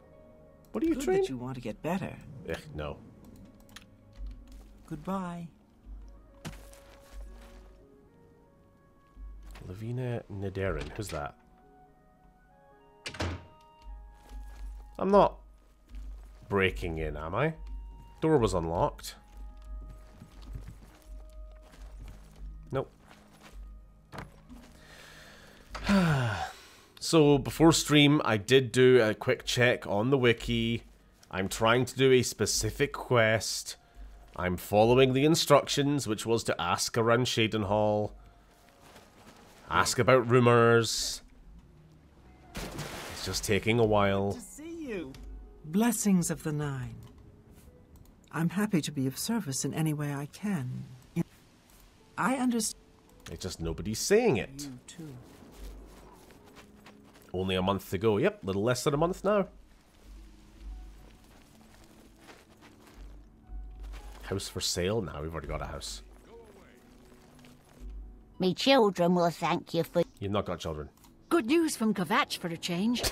What are you Good trained? that you want to get better. Ugh, no. Goodbye. Llevana Nedaren. Who's that? I'm not breaking in, am I? Door was unlocked. Nope. so, before stream, I did do a quick check on the wiki. I'm trying to do a specific quest. I'm following the instructions, which was to ask around Cheydinhal. Ask about rumors. It's just taking a while you. Blessings of the Nine. I'm happy to be of service in any way I can. I understand. It's just nobody's saying it. You too. Only a month to go. Yep, little less than a month now. House for sale? Now we've already got a house. Me children will thank you for... You've not got children. Good news from Kvatch for a change.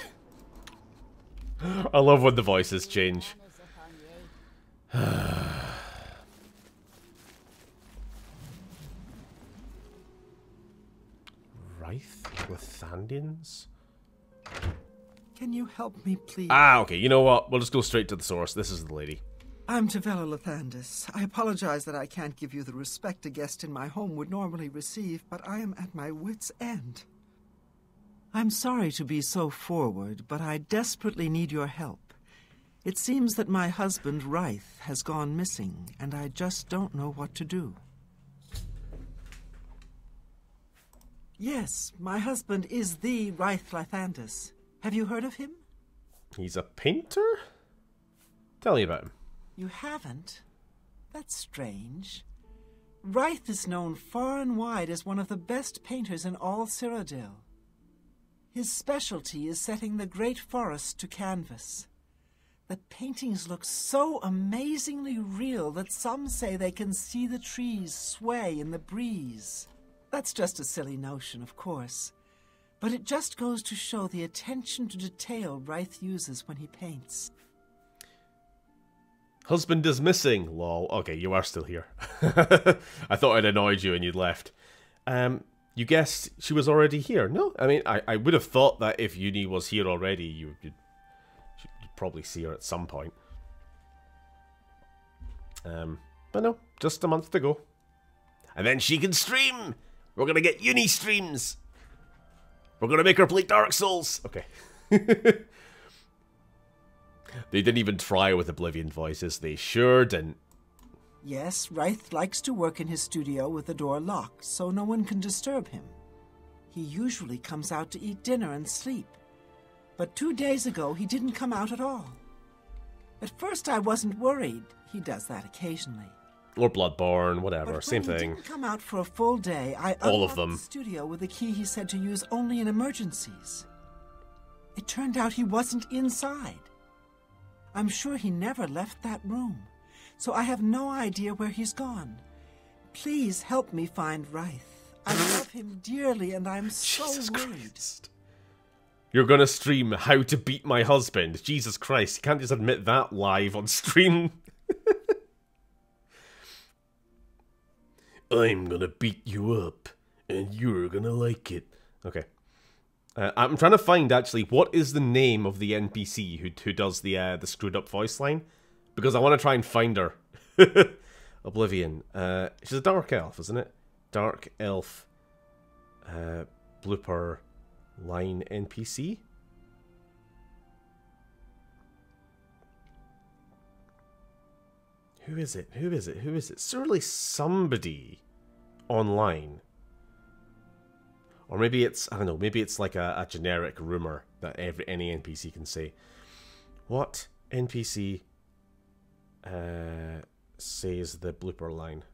I love when the voices change. Wraith Lathandians? Can you help me, please? Ah, okay. You know what? We'll just go straight to the source. This is the lady. I'm Tavella Lathandis. I apologize that I can't give you the respect a guest in my home would normally receive, but I am at my wit's end. I'm sorry to be so forward, but I desperately need your help. It seems that my husband, Rythe, has gone missing, and I just don't know what to do. Yes, my husband is the Rythe Lathandis. Have you heard of him? He's a painter? Tell me about him. You haven't? That's strange. Rythe is known far and wide as one of the best painters in all Cyrodiil. His specialty is setting the great forest to canvas. The paintings look so amazingly real that some say they can see the trees sway in the breeze. That's just a silly notion, of course. But it just goes to show the attention to detail Rythe uses when he paints. Husband is missing. Lol. Okay, you are still here. I thought I'd annoyed you and you'd left. Um, you guessed she was already here. No, I mean, I, I would have thought that if Uni was here already, you, you'd probably see her at some point. Um, but no, just a month to go. And then she can stream! We're gonna get Uni streams! We're gonna make her play Dark Souls! Okay. they didn't even try with Oblivion voices, they sure didn't. Yes, Rythe likes to work in his studio with the door locked so no one can disturb him. He usually comes out to eat dinner and sleep. But two days ago, he didn't come out at all. At first, I wasn't worried. He does that occasionally. Or Bloodborne, whatever, But same thing. He didn't come out for a full day. I All of them. The studio with a key he said to use only in emergencies. It turned out he wasn't inside. I'm sure he never left that room, so I have no idea where he's gone. Please help me find Rythe. I love him dearly, and I'm so worried. Christ. You're gonna stream how to beat my husband. Jesus Christ, you can't just admit that live on stream. I'm gonna beat you up, and you're gonna like it. Okay. Uh, I'm trying to find actually what is the name of the NPC who who does the uh, the screwed up voice line, because I want to try and find her. Oblivion. Uh, she's a dark elf, isn't it? Dark elf. Uh, blooper line NPC. Who is it? Who is it? Who is it? Surely somebody online. Or maybe it's, I don't know, maybe it's like a, a generic rumor that every any NPC can say. What NPC uh, says the blooper line?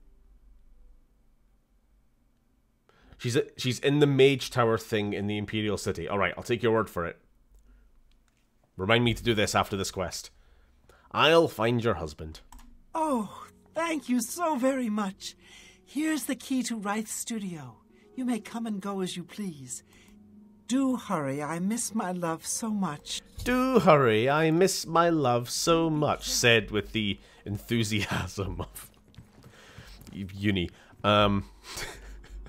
She's a, she's in the mage tower thing in the Imperial City. All right, I'll take your word for it. Remind me to do this after this quest. I'll find your husband. Oh, thank you so very much. Here's the key to Rythe's studio. You may come and go as you please. Do hurry, I miss my love so much. Do hurry, I miss my love so much, said with the enthusiasm of uni. Um,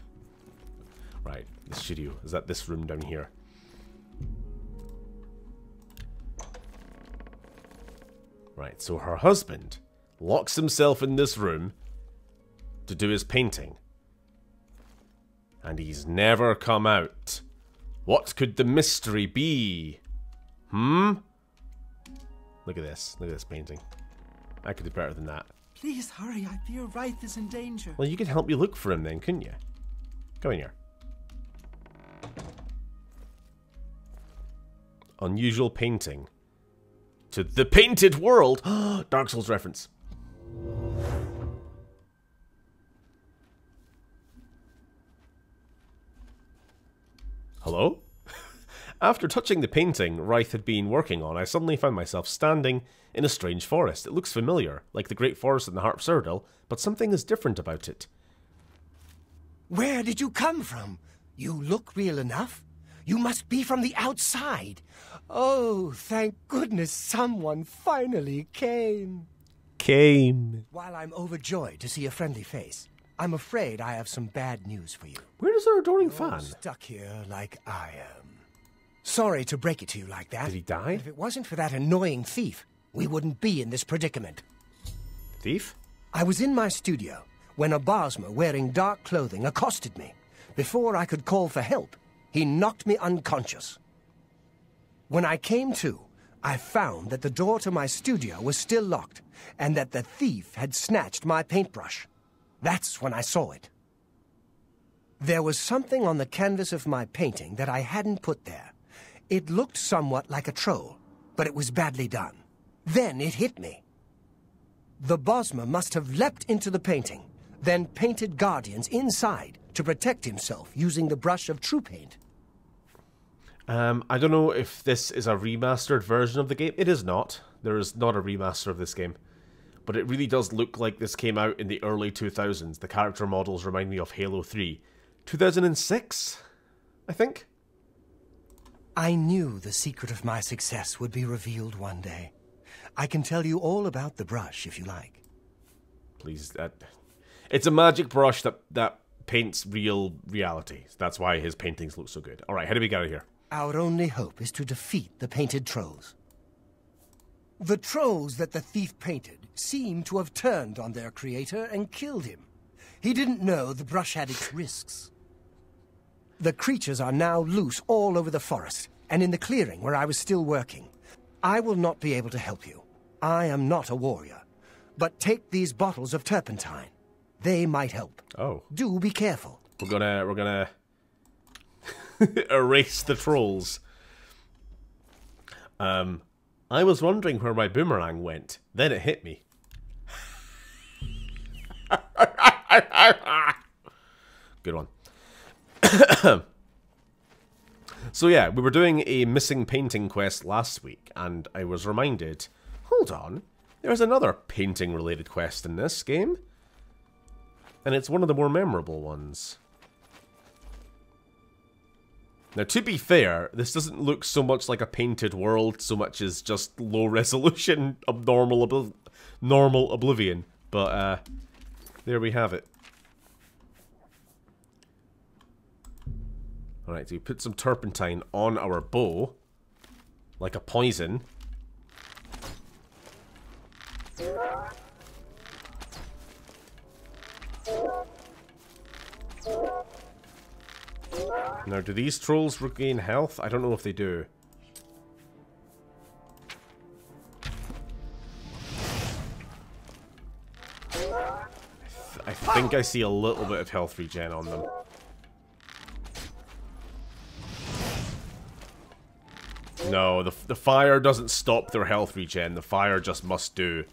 right, the studio is that this room down here. Right, so her husband locks himself in this room to do his painting. And he's never come out. What could the mystery be? Hmm? Look at this. Look at this painting. I could do better than that. Please hurry, I fear Wraith is in danger. Well, you could help me look for him then, couldn't you? Come in here. Unusual painting. To the painted world! Dark Souls reference. Hello? After touching the painting Rythe had been working on, I suddenly found myself standing in a strange forest. It looks familiar, like the Great Forest in the Cyrodiil, but something is different about it. Where did you come from? You look real enough. You must be from the outside. Oh, thank goodness someone finally came. Came. While I'm overjoyed to see a friendly face, I'm afraid I have some bad news for you. Where is our adoring fan? Stuck here like I am. Sorry to break it to you like that. Did he die? If it wasn't for that annoying thief, we wouldn't be in this predicament. Thief? I was in my studio when a Bosmer wearing dark clothing accosted me. Before I could call for help, he knocked me unconscious. When I came to, I found that the door to my studio was still locked and that the thief had snatched my paintbrush. That's when I saw it. There was something on the canvas of my painting that I hadn't put there. It looked somewhat like a troll, but it was badly done. Then it hit me. The Bosmer must have leapt into the painting, then painted guardians inside to protect himself using the brush of true paint. Um, I don't know if this is a remastered version of the game. It is not. There is not a remaster of this game. But it really does look like this came out in the early 2000s. The character models remind me of Halo 3. 2006, I think? I knew the secret of my success would be revealed one day. I can tell you all about the brush if you like. Please, that. It's a magic brush that, that paints real reality. That's why his paintings look so good. Alright, how do we get out of here? Our only hope is to defeat the painted trolls. The trolls that the thief painted seem to have turned on their creator and killed him. He didn't know the brush had its risks. The creatures are now loose all over the forest, and in the clearing where I was still working. I will not be able to help you. I am not a warrior. But take these bottles of turpentine. They might help. Oh. Do be careful. We're gonna we're gonna erase the trolls. Um I was wondering where my boomerang went. Then it hit me. Good one. so yeah, we were doing a missing painting quest last week, and I was reminded, hold on, there's another painting related quest in this game. And it's one of the more memorable ones. Now, to be fair, this doesn't look so much like a painted world, so much as just low resolution, abnormal, normal oblivion. But, uh, there we have it. Alright, so we put some turpentine on our bow, like a poison. Now, do these trolls regain health? I don't know if they do. I, th I think I see a little bit of health regen on them. No, the, the fire doesn't stop their health regen. The fire just must do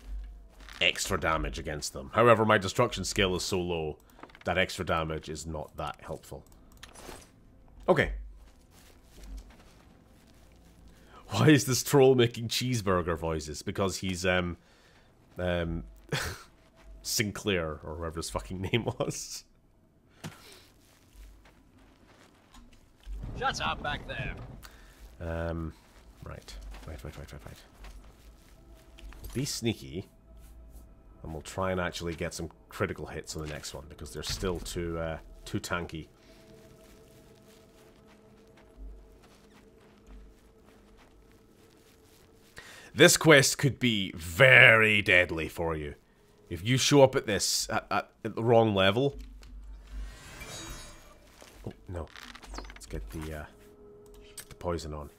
extra damage against them. However, my destruction skill is so low that extra damage is not that helpful. Okay. Why is this troll making cheeseburger voices? Because he's, um, um, Sinclair, or whatever his fucking name was. Shut up back there. Um, right. Right, right, right, right, right. Be sneaky. And we'll try and actually get some critical hits on the next one, because they're still too, uh, too tanky. This quest could be very deadly for you. If you show up at this, at, at, at the wrong level... Oh, no. Let's get the, uh, the poison on.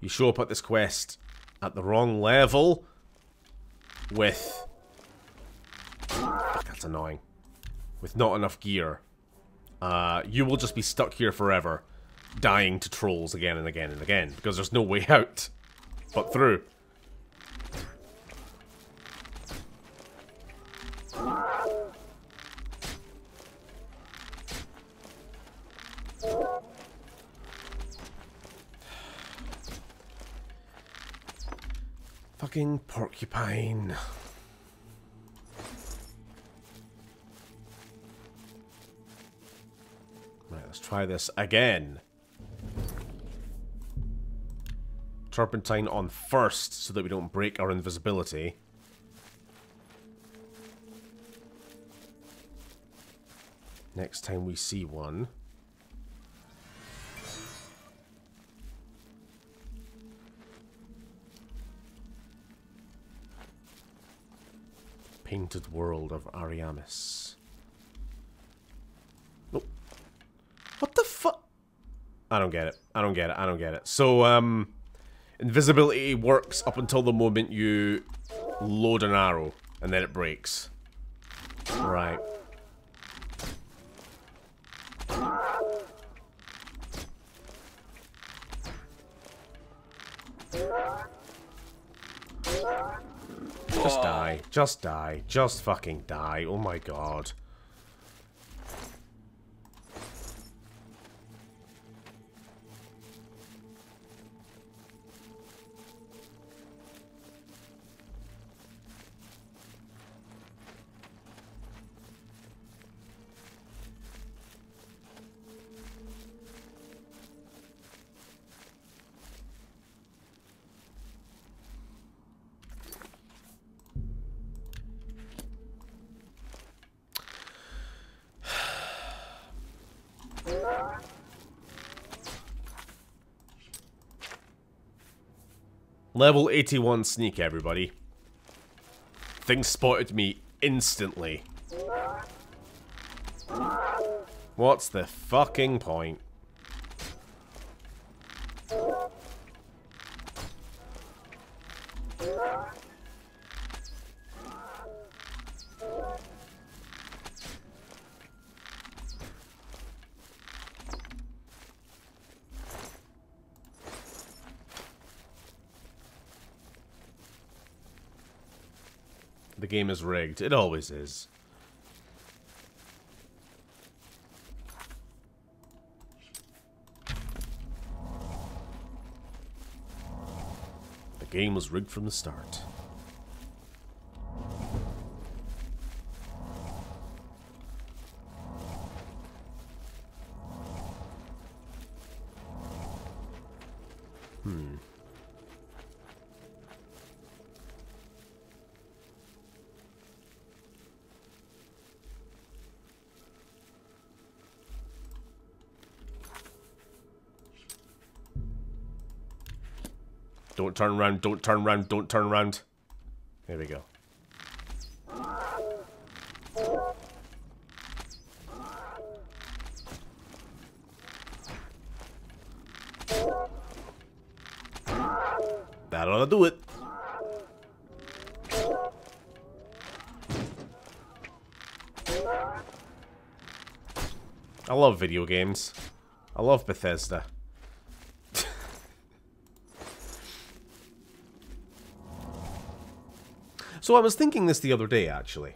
You show up at this quest at the wrong level with... That's annoying. With not enough gear. Uh, you will just be stuck here forever dying to trolls again and again and again because there's no way out but through. Fucking porcupine. Right, let's try this again. Turpentine on first so that we don't break our invisibility. Next time we see one. Painted World of Ariamis. Oh. What the fuck? I don't get it. I don't get it. I don't get it. So, um... Invisibility works up until the moment you load an arrow, and then it breaks. Right. Just die. Just die. Just fucking die. Oh my god. Level 81 sneak, everybody. Thing spotted me instantly. What's the fucking point? Game is rigged. It always is. The game was rigged from the start. Turn around, don't turn around, don't turn around. There we go. That ought to do it. I love video games. I love Bethesda. So I was thinking this the other day, actually.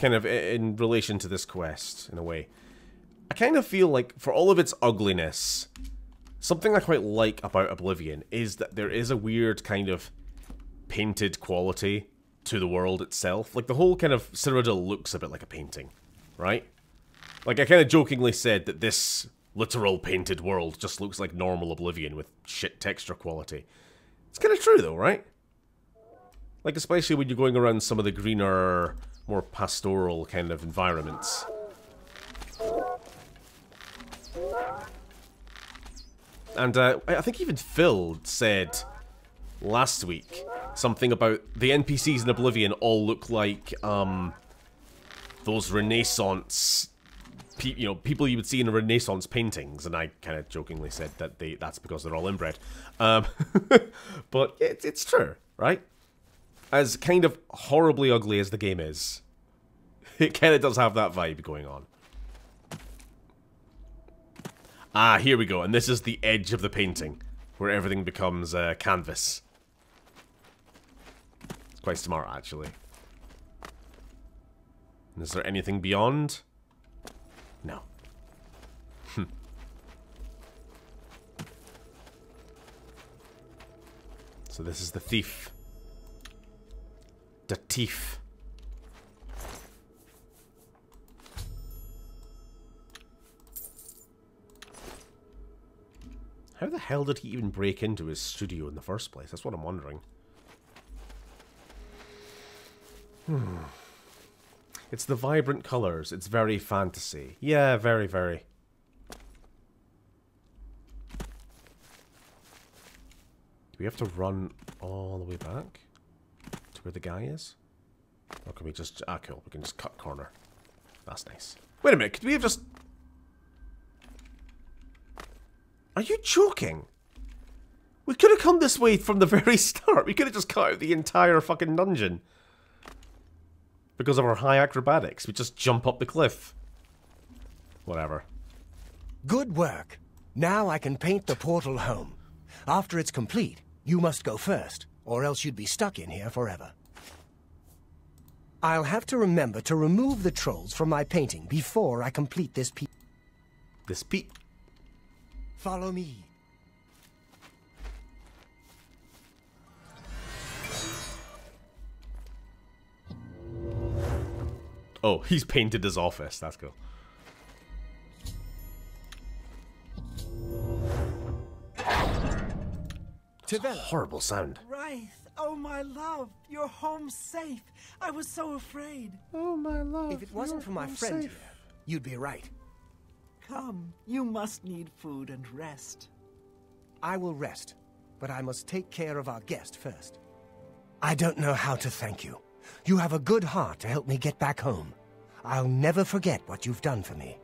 Kind of in relation to this quest, in a way. I kind of feel like, for all of its ugliness, something I quite like about Oblivion is that there is a weird kind of painted quality to the world itself. Like, the whole kind of Cyrodiil looks a bit like a painting, right? Like, I kind of jokingly said that this literal painted world just looks like normal Oblivion with shit texture quality. It's kind of true, though, right? Like, especially when you're going around some of the greener, more pastoral kind of environments. And uh, I think even Phil said last week something about the NPCs in Oblivion all look like um, those Renaissance, you know, people you would see in Renaissance paintings, and I kind of jokingly said that they that's because they're all inbred. Um, but it's it's true, right? As kind of horribly ugly as the game is, it kind of does have that vibe going on. Ah, here we go, and this is the edge of the painting, where everything becomes uh, canvas. It's quite smart, actually. And is there anything beyond? No. Hmm. so this is the thief. The thief. How the hell did he even break into his studio in the first place? That's what I'm wondering. Hmm. It's the vibrant colours. It's very fantasy. Yeah, very, very. Do we have to run all the way back? Where the guy is? Or can we just... Ah, cool. We can just cut corner. That's nice. Wait a minute. Could we have just... Are you joking? We could have come this way from the very start. We could have just cut out the entire fucking dungeon. Because of our high acrobatics. We just jump up the cliff. Whatever. Good work. Now I can paint the portal home. After it's complete, you must go first, or else you'd be stuck in here forever. I'll have to remember to remove the trolls from my painting before I complete this piece. This piece? Follow me. Oh, he's painted his office. That's cool. Horrible sound. Wraith, oh my love, you're home safe. I was so afraid. Oh my love. If it wasn't for my friend here, you'd be right. Come, you must need food and rest. I will rest, but I must take care of our guest first. I don't know how to thank you. You have a good heart to help me get back home. I'll never forget what you've done for me.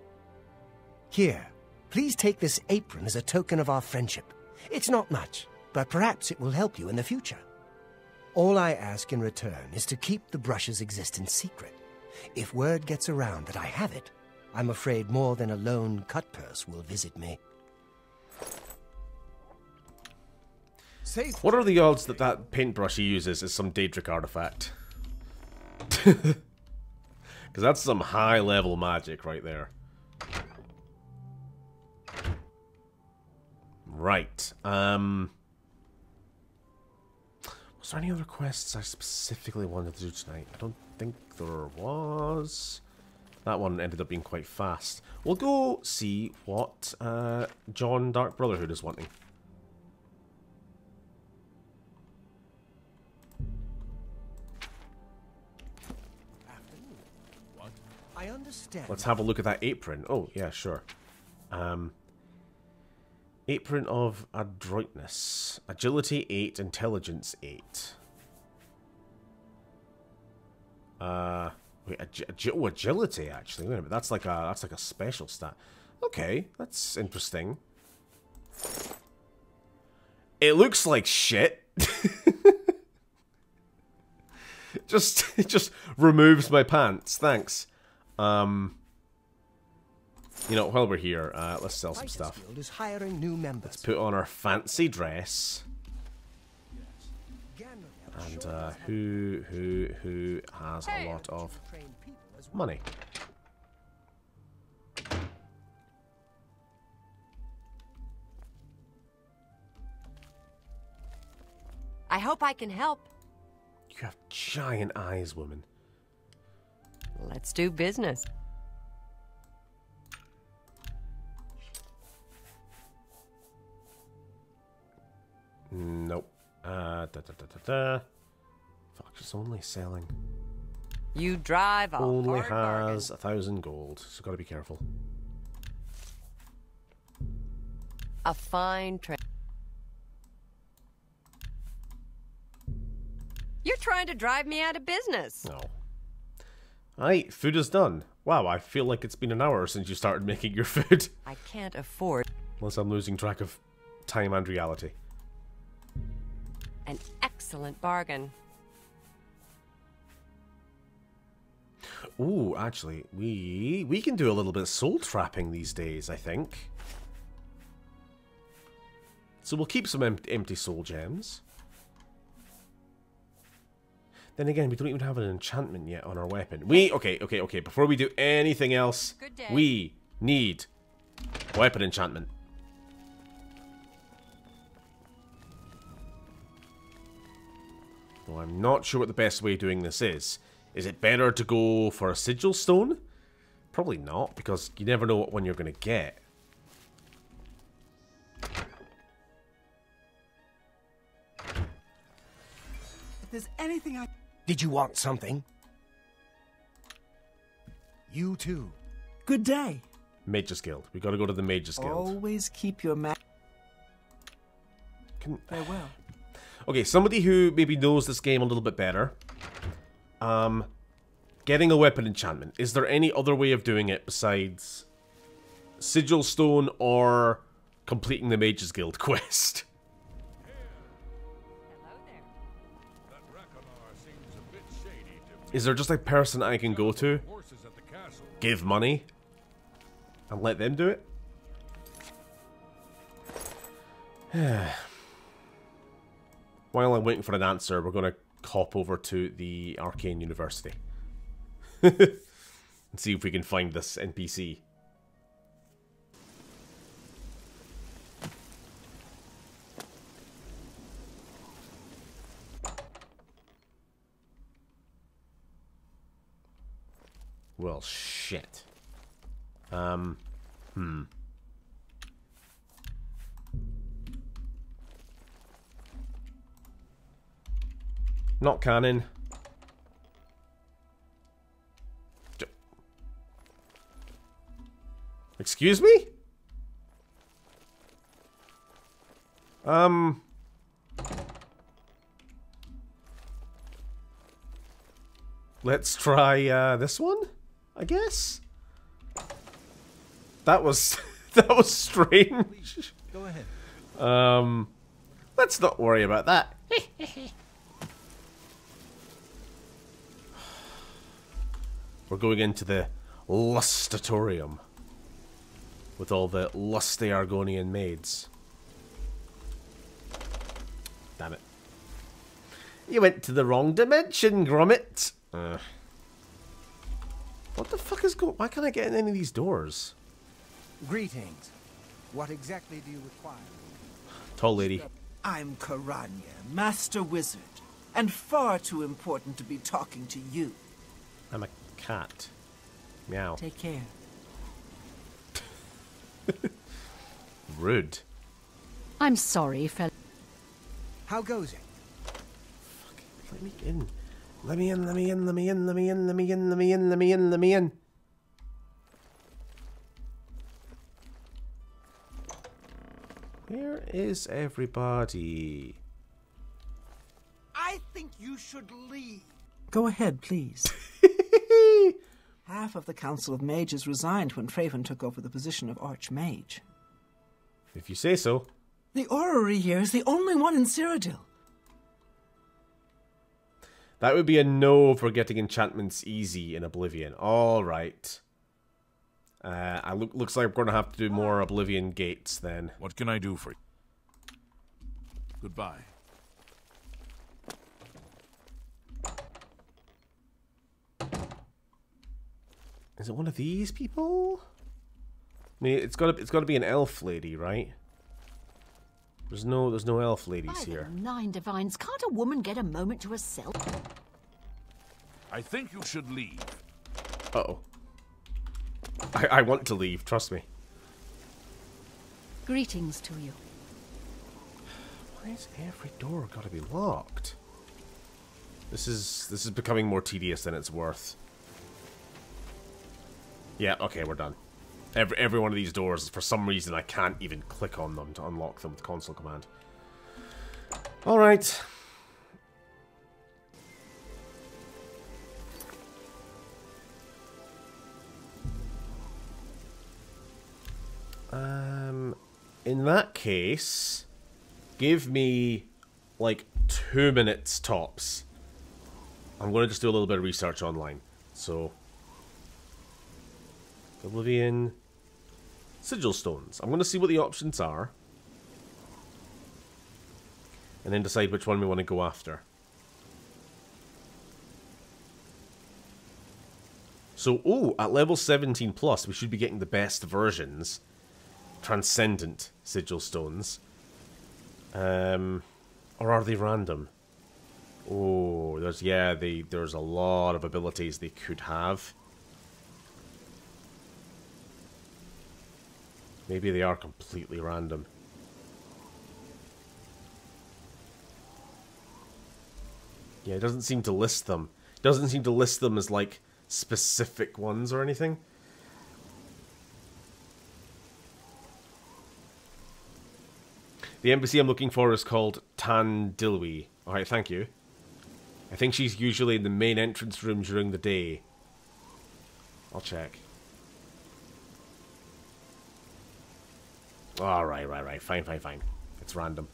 Here, please take this apron as a token of our friendship. It's not much, but perhaps it will help you in the future. All I ask in return is to keep the brush's existence secret. If word gets around that I have it, I'm afraid more than a lone cut purse will visit me. What are the odds that that paintbrush he uses is some Daedric artifact? Because that's some high level magic right there. Right. Um. There any other quests I specifically wanted to do tonight? I don't think there was. That one ended up being quite fast. We'll go see what uh, John Dark Brotherhood is wanting. I understand. Let's have a look at that apron. Oh, yeah, sure. Um, apron of adroitness. Agility 8, intelligence 8. Uh, wait, oh, agility, actually. Wait a minute, that's like a, that's like a special stat. Okay, that's interesting. It looks like shit. just, it just removes my pants. Thanks. Um, you know, while we're here, uh, let's sell some stuff. Is hiring new members. Let's put on our fancy dress. And uh, who who who has a lot of money? I hope I can help. You have giant eyes, woman. Let's do business. Nope. Uh, da, da, da, da, da. Fuck, she's only selling. You drive a only hard has a thousand gold, so gotta be careful. A fine trade. You're trying to drive me out of business. No. Aye, food is done. Wow, I feel like it's been an hour since you started making your food. I can't afford Unless I'm losing track of time and reality. Excellent bargain. Ooh, actually, we we can do a little bit of soul trapping these days, I think. So we'll keep some em empty soul gems. Then again, we don't even have an enchantment yet on our weapon. We okay, okay, okay. Before we do anything else, we need weapon enchantment. Well, I'm not sure what the best way of doing this is. Is it better to go for a sigil stone? Probably not, because you never know what one you're going to get. If there's anything I. Did you want something? You too. Good day. Mages Guild. We got to go to the Mages Guild. Always keep your ma. Can... Farewell. Okay, somebody who maybe knows this game a little bit better. Um, getting a weapon enchantment. Is there any other way of doing it besides Sigil Stone or completing the Mages Guild quest? Is there just a person I can go to, give money, and let them do it? While I'm waiting for an answer, we're going to hop over to the Arcane University. and see if we can find this NPC. Well, shit. Um, hmm. Not canon. Excuse me? Um... Let's try uh, this one, I guess. That was that was strange. Go ahead. Um, let's not worry about that. We're going into the lustatorium with all the lusty Argonian maids. Damn it. You went to the wrong dimension, Gromit. Uh, what the fuck is going... Why can't I get in any of these doors? Greetings. What exactly do you require? Tall lady. I'm Karanya, Master Wizard, and far too important to be talking to you. I'm a cat. Meow. Take care. Rude. I'm sorry, fella. How goes it? Let me in. Let me in, let me in, let me in, let me in, let me in, let me in, let me in, let me in. Where is everybody? I think you should leave. Go ahead, please. Half of the Council of Mages resigned when Traven took over the position of Archmage. If you say so. The orrery here is the only one in Cyrodiil. That would be a no for getting enchantments easy in Oblivion. All right. Uh, I look looks like we're going to have to do more Oblivion gates then. What can I do for you? Goodbye. Is it one of these people? I mean, it's got to it's got to be an elf lady, right? There's no there's no elf ladies By here. the nine divines, can't a woman get a moment to herself? I think you should leave. Uh oh. I I want to leave. Trust me. Greetings to you. Why is every door got to be locked? This is this is becoming more tedious than it's worth. Yeah, okay, we're done. Every every one of these doors, for some reason, I can't even click on them to unlock them with console command. All right. Um, in that case, give me like two minutes tops. I'm going to just do a little bit of research online. So, Oblivion Sigil Stones. I'm going to see what the options are. And then decide which one we want to go after. So, oh, at level 17 plus, we should be getting the best versions. Transcendent Sigil Stones. Um, or are they random? Oh, there's, yeah, they, there's a lot of abilities they could have. Maybe they are completely random. Yeah, it doesn't seem to list them. It doesn't seem to list them as, like, specific ones or anything. The embassy I'm looking for is called Tan Dilwy. Alright, thank you. I think she's usually in the main entrance room during the day. I'll check. Alright, right, right. Fine, fine, fine. It's random.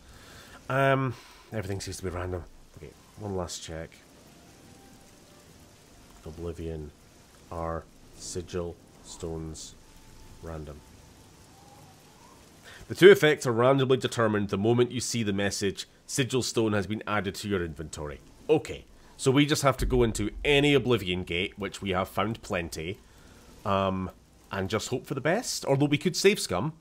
Um, everything seems to be random. Okay, one last check. Oblivion. R. Sigil. Stones. Random. The two effects are randomly determined the moment you see the message Sigil Stone has been added to your inventory. Okay, So we just have to go into any Oblivion Gate, which we have found plenty, um, and just hope for the best. Although we could save scum.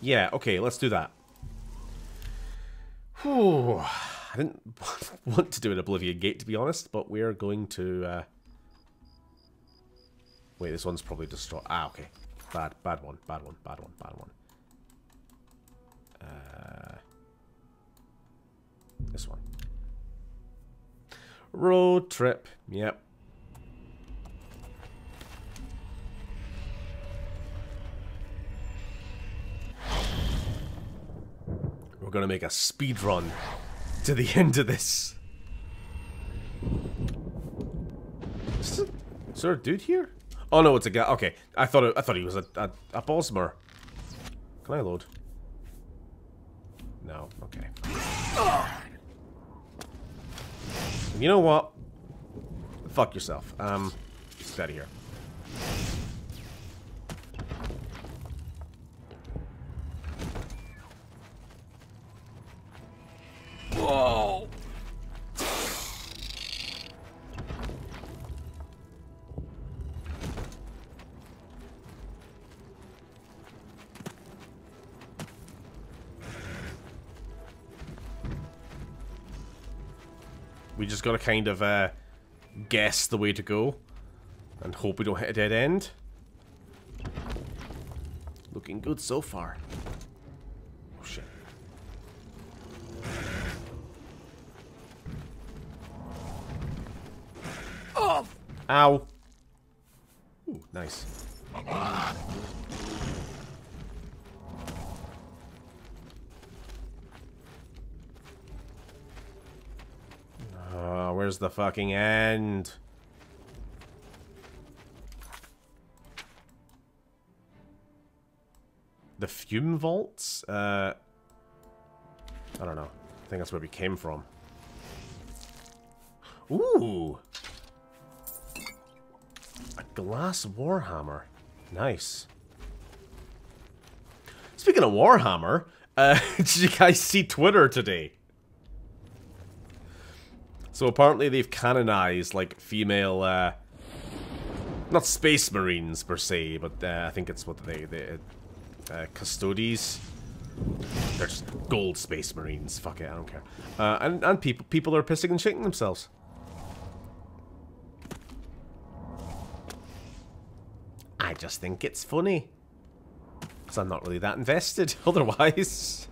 Yeah, okay, let's do that. Whew. I didn't want to do an Oblivion Gate, to be honest, but we're going to... Uh... Wait, this one's probably destroyed. Ah, okay. Bad, bad one, bad one, bad one, bad one. Uh, this one. Road trip. Yep. We're gonna make a speed run to the end of this. Is there a dude here? Oh no, it's a guy. Okay, I thought it, I thought he was a a, a Bosmer. Can I load? No. Okay. You know what? Fuck yourself. Um, get out of here. Whoa! We just gotta kind of uh, guess the way to go and hope we don't hit a dead end. Looking good so far. Oh shit. Oh! Ow. Ooh, nice. Oh, where's the fucking end? The fume vaults? Uh, I don't know. I think that's where we came from. Ooh! Glass warhammer. Nice. Speaking of Warhammer, uh, did you guys see Twitter today? So apparently they've canonized like female, uh, not space marines per se, but uh, I think it's what they, they uh, Custodes. They're just gold space marines. Fuck it, I don't care. Uh, and and people people are pissing and shitting themselves. Just think it's funny. Because I'm not really that invested otherwise.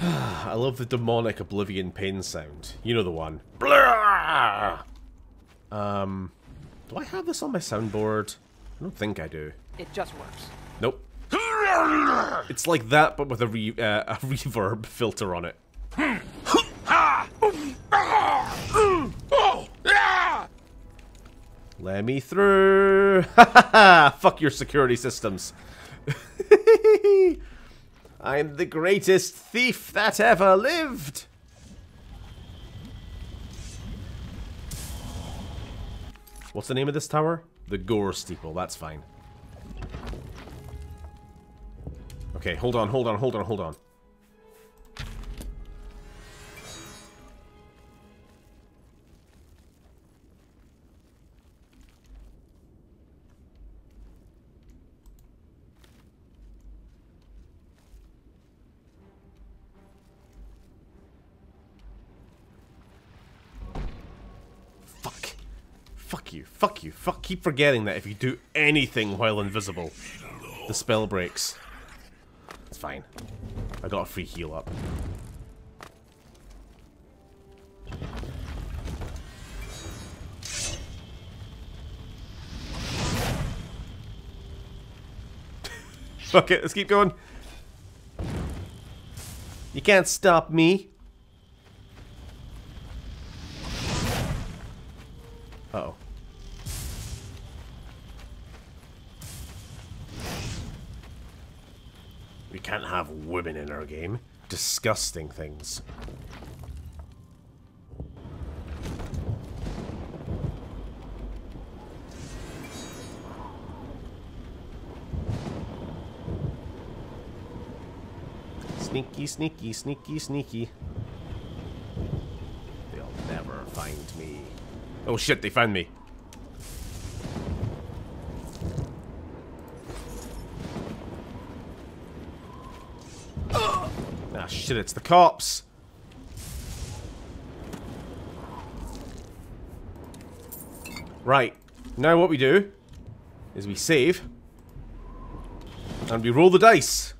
I love the demonic Oblivion pain sound. You know the one. Blah! Um, do I have this on my soundboard? I don't think I do. It just works. Nope. It's like that, but with a, re uh, a reverb filter on it. Let me through. Fuck your security systems. I'm the greatest thief that ever lived. What's the name of this tower? The Gore Steeple. That's fine. Okay, hold on, hold on, hold on, hold on. Fuck. Fuck you. Fuck you. Fuck. Keep forgetting that if you do anything while invisible, the spell breaks. It's fine. I got a free heal up. Fuck it, let's keep going. You can't stop me. Uh oh. can't have women in our game. Disgusting things. Sneaky, sneaky, sneaky, sneaky. They'll never find me. Oh shit, they found me. Shit, it's the cops. Right. Now what we do is we save and we roll the dice.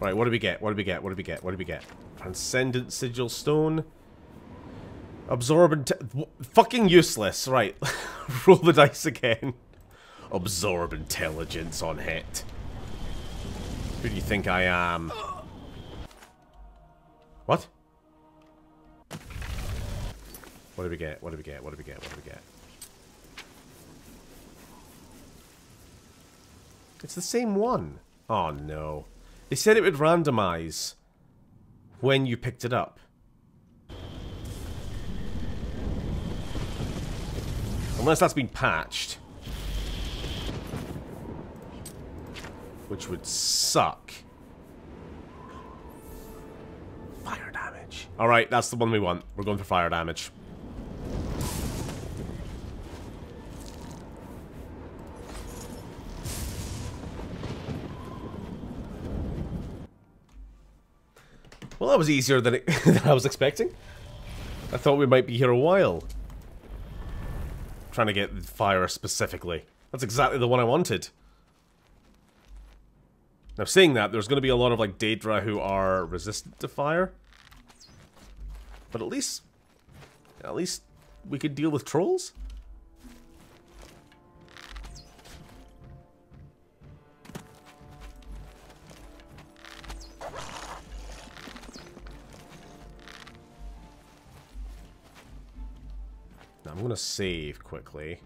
Right, what do we get? What do we get? What do we get? What do we get? Transcendent Sigil Stone. Absorbent... Fucking useless. Right. roll the dice again. Absorb intelligence on hit. Who do you think I am? What? What do we get? What do we get? What do we get? What do we get? It's the same one. Oh no. They said it would randomize when you picked it up. Unless that's been patched. Which would suck. Fire damage. Alright, that's the one we want. We're going for fire damage. Well, that was easier than, it, than I was expecting. I thought we might be here a while. Trying to get fire specifically. That's exactly the one I wanted. Now, saying that, there's going to be a lot of, like, Daedra who are resistant to fire. But at least... At least we could deal with trolls? Now, I'm going to save quickly.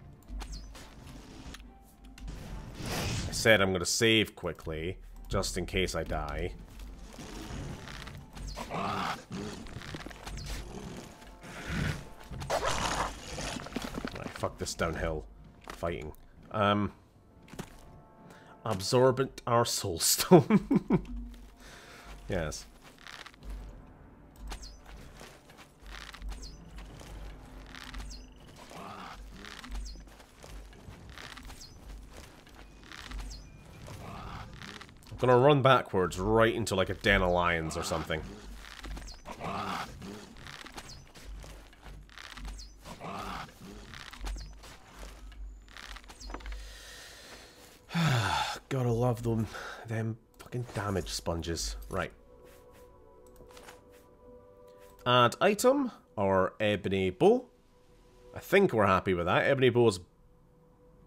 I said I'm going to save quickly, just in case I die. Right, fuck this downhill fighting. Um, absorbent our soulstone. yes. Gonna run backwards right into like a den of lions or something. Gotta love them, them fucking damage sponges. Right. Add item, or ebony bow. I think we're happy with that. Ebony bow is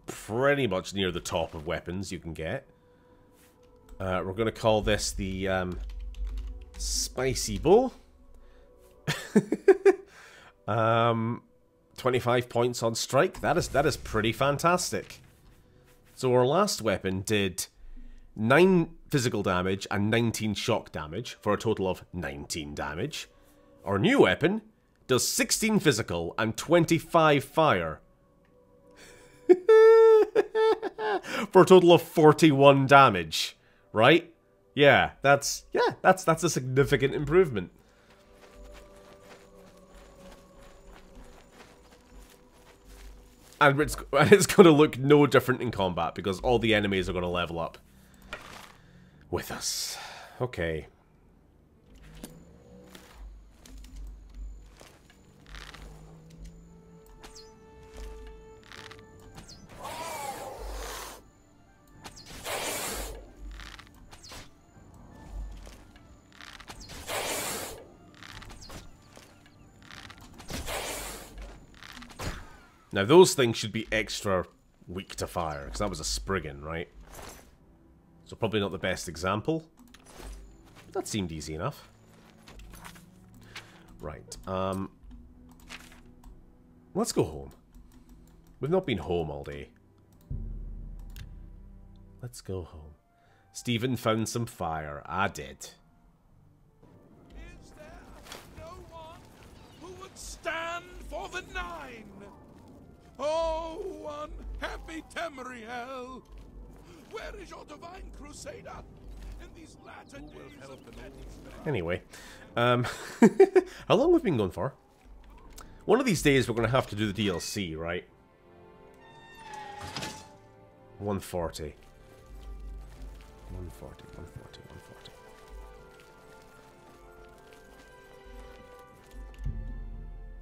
pretty much near the top of weapons you can get. Uh, we're going to call this the um, Spicy Bow. um, 25 points on strike. That is that is pretty fantastic. So our last weapon did 9 physical damage and 19 shock damage for a total of 19 damage. Our new weapon does 16 physical and 25 fire. for a total of 41 damage right? Yeah, that's yeah, that's that's a significant improvement. And it's, and it's going to look no different in combat because all the enemies are going to level up with us. Okay. Now, those things should be extra weak to fire, because that was a Spriggan, right? So probably not the best example. That seemed easy enough. Right, um... Let's go home. We've not been home all day. Let's go home. Stephen found some fire. I did. Is there no one who would stand for the Nine? Oh, unhappy Tamriel! Where is your divine crusader? In these latter days of Anyway, um, how long have we been going for? One of these days we're going to have to do the DLC, right? 140. 140, 140,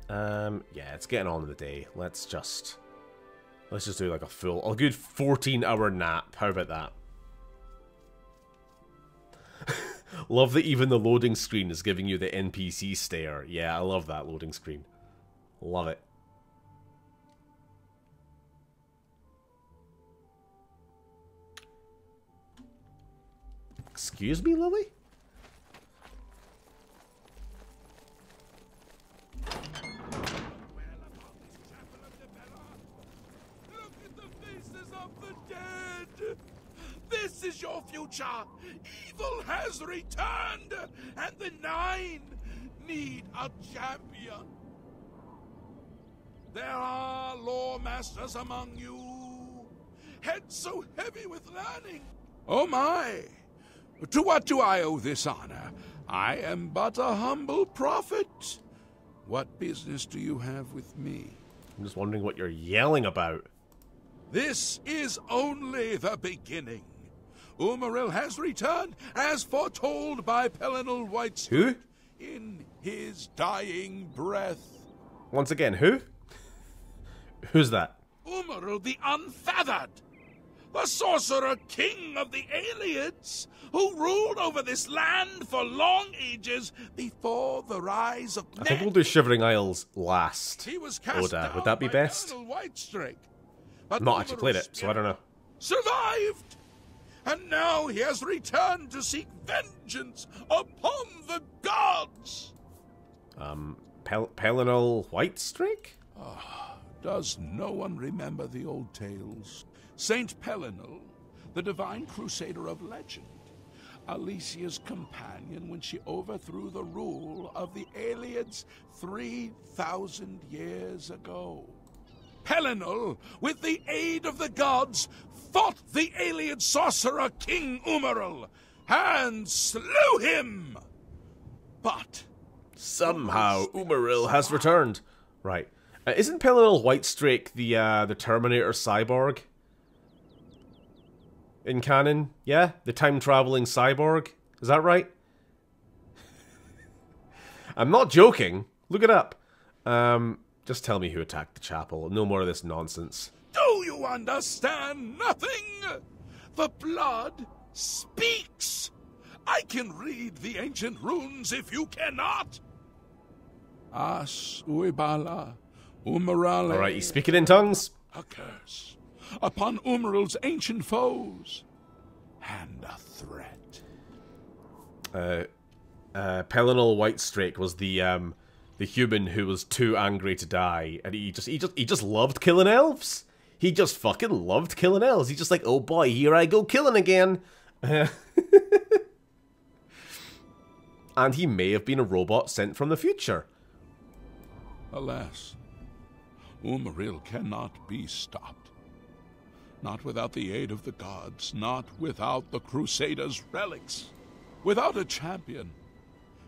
Um, yeah, it's getting on in the day. Let's just... Let's just do like a full... A good 14 hour nap. How about that? love that even the loading screen is giving you the NPC stare. Yeah, I love that loading screen. Love it. Excuse me, Lily? This is your future! Evil has returned, and the Nine need a champion. There are law masters among you, heads so heavy with learning. Oh my! To what do I owe this honor? I am but a humble prophet. What business do you have with me? I'm just wondering what you're yelling about. This is only the beginning. Umaril has returned as foretold by Pelinal White Who? in his dying breath. Once again, who? Who's that? Umaril the Unfeathered, the sorcerer king of the Ayleids, who ruled over this land for long ages before the rise of I think we'll do Shivering Isles last. He was cast Oda, would that be best? I've not actually played it, so I don't know. Survived! And now he has returned to seek vengeance upon the gods! Um, Pel Pelinal Whitestrake? Does no one remember the old tales? Saint Pelinal, the divine crusader of legend, Alessia's companion when she overthrew the rule of the Ayleids 3,000 years ago. Pelinal, with the aid of the gods, fought the Ayleid sorcerer King Umaril and slew him! But Somehow Umaril has returned. Right. Uh, isn't Pelinal Whitestrake the uh, the Terminator cyborg? In canon? Yeah? The time traveling cyborg? Is that right? I'm not joking. Look it up. Um, just tell me who attacked the chapel. No more of this nonsense. Do you understand nothing? The blood speaks. I can read the ancient runes if you cannot. As Uibala, Umarale. Alright, you speak it in tongues. A curse upon Umaril's ancient foes, and a threat. Uh, uh, Pelinal Whitestrake was the um, the human who was too angry to die, and he just he just he just loved killing elves. He just fucking loved killing elves. He's just like, oh boy, here I go killing again. and he may have been a robot sent from the future. Alas, Umaril cannot be stopped. Not without the aid of the gods, not without the Crusaders' relics. Without a champion,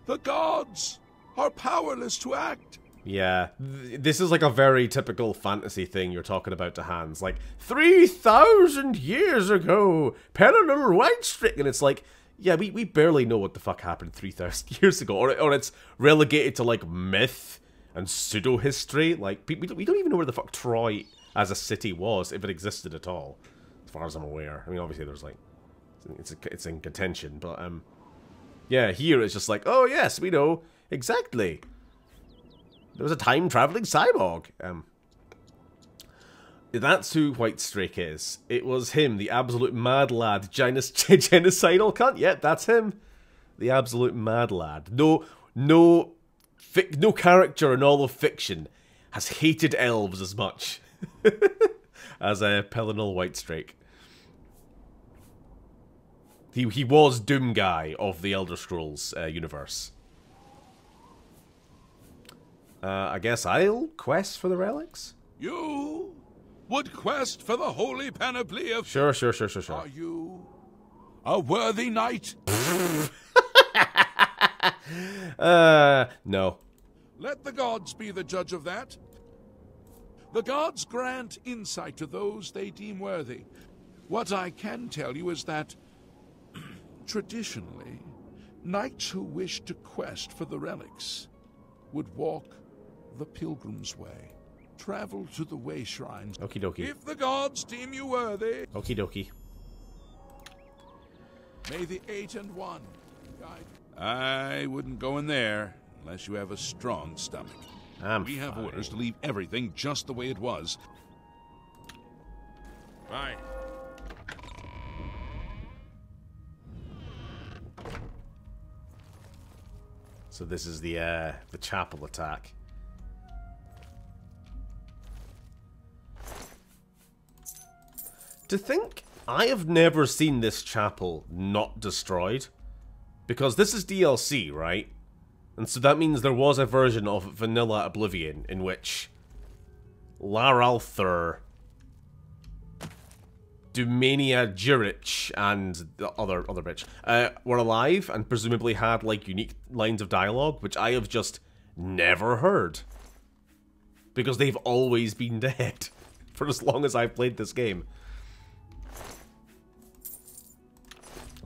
the gods are powerless to act. Yeah, this is like a very typical fantasy thing you're talking about to hands. Like, 3,000 years ago, Pelinal Whitestrake, and it's like, yeah, we, we barely know what the fuck happened 3,000 years ago. Or, or it's relegated to, like, myth and pseudo-history. Like, we, we don't even know where the fuck Troy as a city was, if it existed at all, as far as I'm aware. I mean, obviously there's, like, it's, it's in contention, but, um, yeah, here it's just like, oh, yes, we know exactly. There was a time-traveling cyborg. Um, that's who White Whitestrake is. It was him, the absolute mad lad, genus- genocidal cunt. Yep, that's him. The absolute mad lad. No, no, no character in all of fiction has hated elves as much as a uh, Pelinal Whitestrake. He he was Doom Guy of the Elder Scrolls uh, universe. Uh, I guess I'll quest for the relics. You would quest for the holy panoply of... Sure, sure, sure, sure, sure. Are you a worthy knight? uh, no. Let the gods be the judge of that. The gods grant insight to those they deem worthy. What I can tell you is that, traditionally, knights who wished to quest for the relics would walk the pilgrim's way, travel to the way shrines. Okie dokie. If the gods deem you worthy, Okie dokie. may the eight and one guide. I wouldn't go in there unless you have a strong stomach. I'm we have fine. orders to leave everything just the way it was. Fine. So this is the uh, the chapel attack. To think I have never seen this chapel not destroyed. Because this is DLC, right? And so that means there was a version of Vanilla Oblivion in which Laralthur, Dumania Jurich, and the other other bitch uh, were alive and presumably had like unique lines of dialogue, which I have just never heard. Because they've always been dead for as long as I've played this game.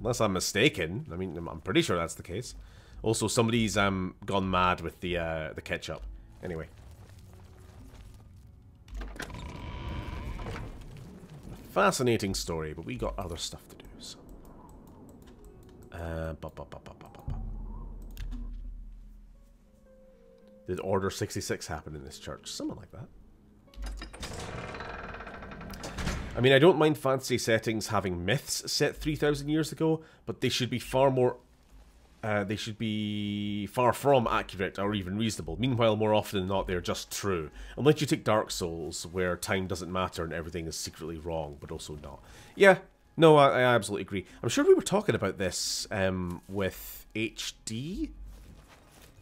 Unless I'm mistaken. I mean, I'm- pretty sure that's the case. Also, somebody's um gone mad with the uh, the ketchup. Anyway. Fascinating story, but we got other stuff to do. So. Uh, ba, ba, ba. Did Order 66 happen in this church? Something like that. I mean, I don't mind fantasy settings having myths set 3,000 years ago, but they should be far more... Uh, they should be far from accurate or even reasonable. Meanwhile, more often than not, they're just true. Unless you take Dark Souls, where time doesn't matter and everything is secretly wrong, but also not. Yeah, no, I, I absolutely agree. I'm sure we were talking about this um, with HD.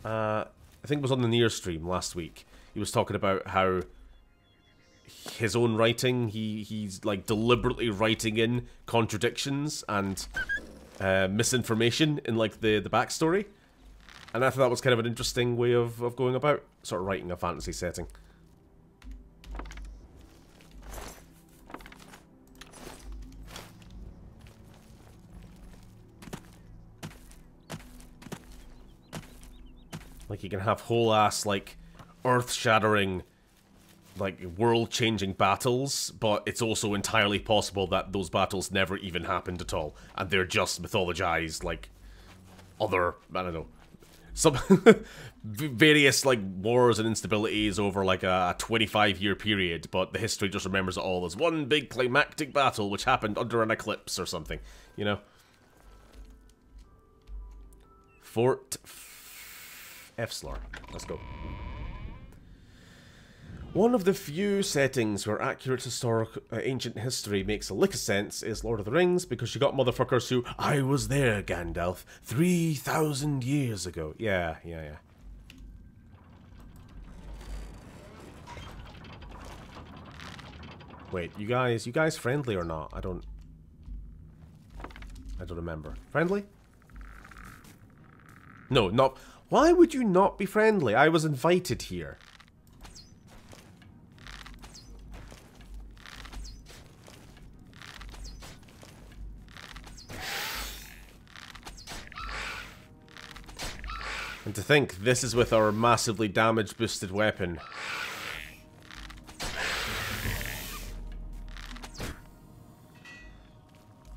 Uh, I think it was on the near stream last week. He was talking about how his own writing, he he's like deliberately writing in contradictions and uh, misinformation in like the the backstory, and I thought that was kind of an interesting way of of going about sort of writing a fantasy setting. Like you can have whole ass like earth shattering like world changing battles, but it's also entirely possible that those battles never even happened at all, and they're just mythologized like other I don't know some various like wars and instabilities over like a 25 year period, but the history just remembers it all as one big climactic battle which happened under an eclipse or something, you know. Fort Efslar. Let's go. One of the few settings where accurate historic uh, ancient history makes a lick of sense is Lord of the Rings, because you got motherfuckers who I was there, Gandalf, three thousand years ago. Yeah, yeah, yeah. Wait, you guys, you guys friendly or not? I don't. I don't remember. Friendly? No, not. Why would you not be friendly? I was invited here. And to think, this is with our massively damage boosted weapon.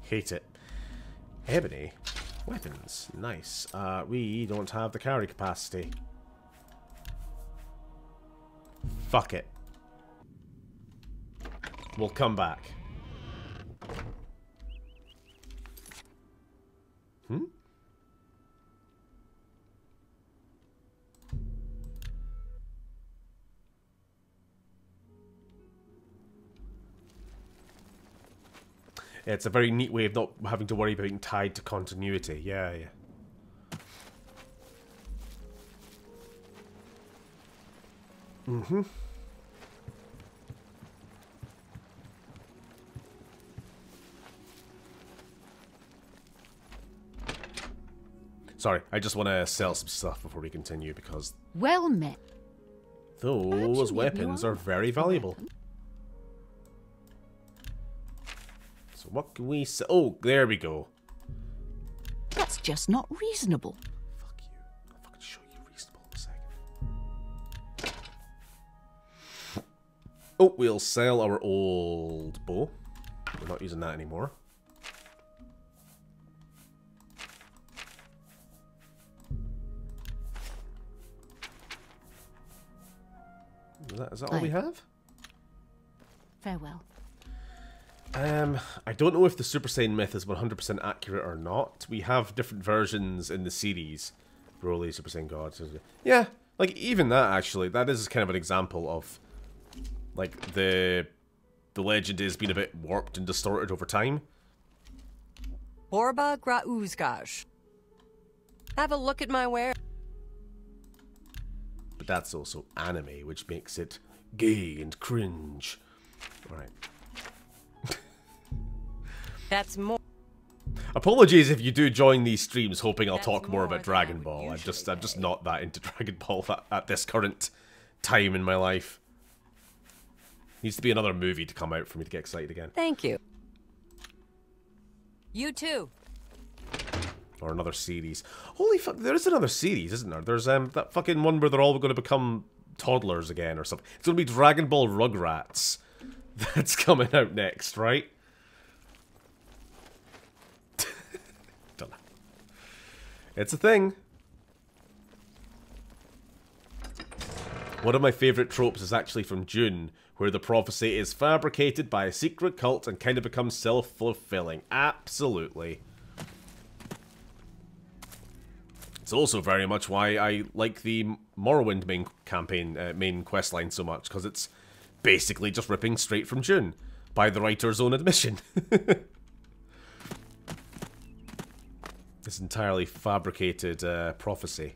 Hate it. Ebony. Weapons. Nice. Uh, we don't have the carry capacity. Fuck it. We'll come back. It's a very neat way of not having to worry about being tied to continuity. Yeah, yeah. Mm-hmm. Sorry, I just want to sell some stuff before we continue because... Well met. Those weapons are very valuable. Weapon? So what can we sell? Oh, there we go. That's just not reasonable. Fuck you. I'll fucking show you reasonable in a second. Oh, we'll sell our old bow. We're not using that anymore. Is that, is that all we have? Farewell. Um, I don't know if the Super Saiyan myth is 100% accurate or not. We have different versions in the series. Broly, Super Saiyan God. Yeah, like even that actually, that is kind of an example of like the the legend is being a bit warped and distorted over time. Borba Grauzgaj. Have a look at my wear. But that's also anime, which makes it gay and cringe. Alright. That's more. Apologies if you do join these streams hoping I'll talk more about Dragon Ball. I'm just I'm just not that into Dragon Ball at, at this current time in my life. Needs to be another movie to come out for me to get excited again. Thank you. You too. Or another series. Holy fuck, there is another series, isn't there? There's um that fucking one where they're all going to become toddlers again or something. It's going to be Dragon Ball Rugrats. That's coming out next, right? Don't know. It's a thing. One of my favourite tropes is actually from Dune, where the prophecy is fabricated by a secret cult and kind of becomes self-fulfilling. Absolutely. It's also very much why I like the Morrowind main campaign, uh, main questline so much, because it's basically just ripping straight from Dune, by the writer's own admission. this entirely fabricated uh, prophecy.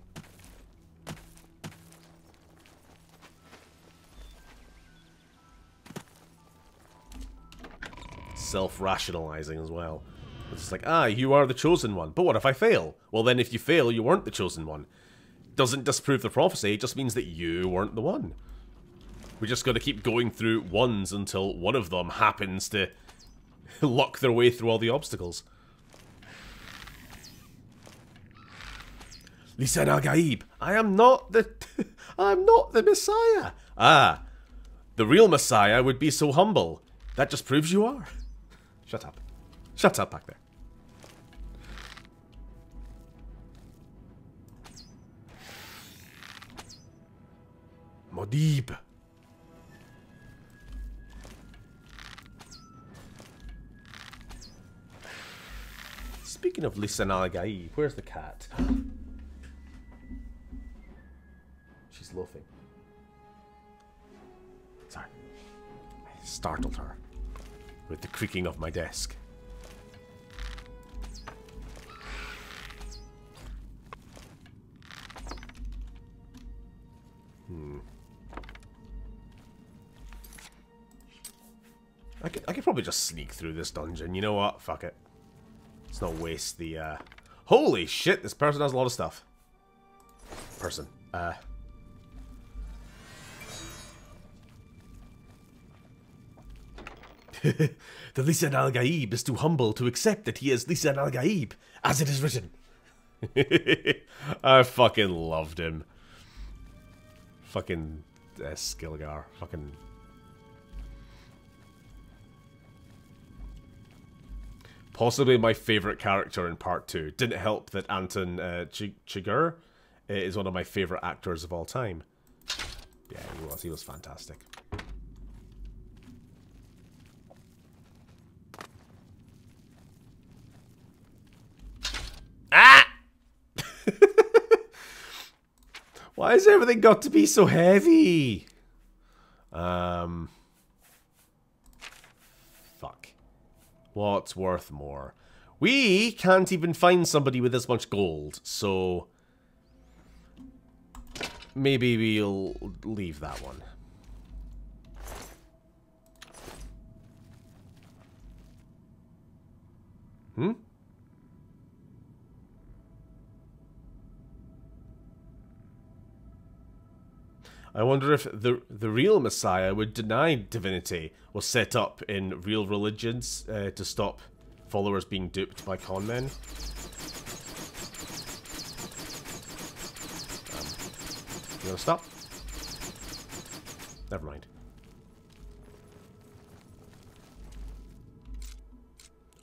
Self-rationalizing as well. It's just like, ah, you are the chosen one. But what if I fail? Well, then if you fail, you weren't the chosen one. Doesn't disprove the prophecy, it just means that you weren't the one. We just gotta keep going through ones until one of them happens to luck their way through all the obstacles. Lisan al Gaib, I am not the I'm not the Messiah. Ah. The real Messiah would be so humble. That just proves you are. Shut up. Shut up back there. Muad'Dib. Speaking of Lisan al Gaib, where's the cat? She's loafing. Sorry. I startled her with the creaking of my desk. Hmm. I could, I could probably just sneak through this dungeon. You know what? Fuck it. Let's not waste the, uh... Holy shit, this person has a lot of stuff. Person. Uh... the Lisan al Gaib is too humble to accept that he is Lisan al Gaib, as it is written. I fucking loved him. Fucking uh, Stilgar. Fucking. Possibly my favorite character in part two. Didn't help that Anton uh, Ch- Chigurh is one of my favorite actors of all time. Yeah, he was. He was fantastic. Ah! Why has everything got to be so heavy? Um. Fuck. What's worth more? We can't even find somebody with this much gold, so. Maybe we'll leave that one. Hmm? I wonder if the the real Messiah would deny divinity was set up in real religions uh, to stop followers being duped by conmen. Um, you wanna stop? Never mind.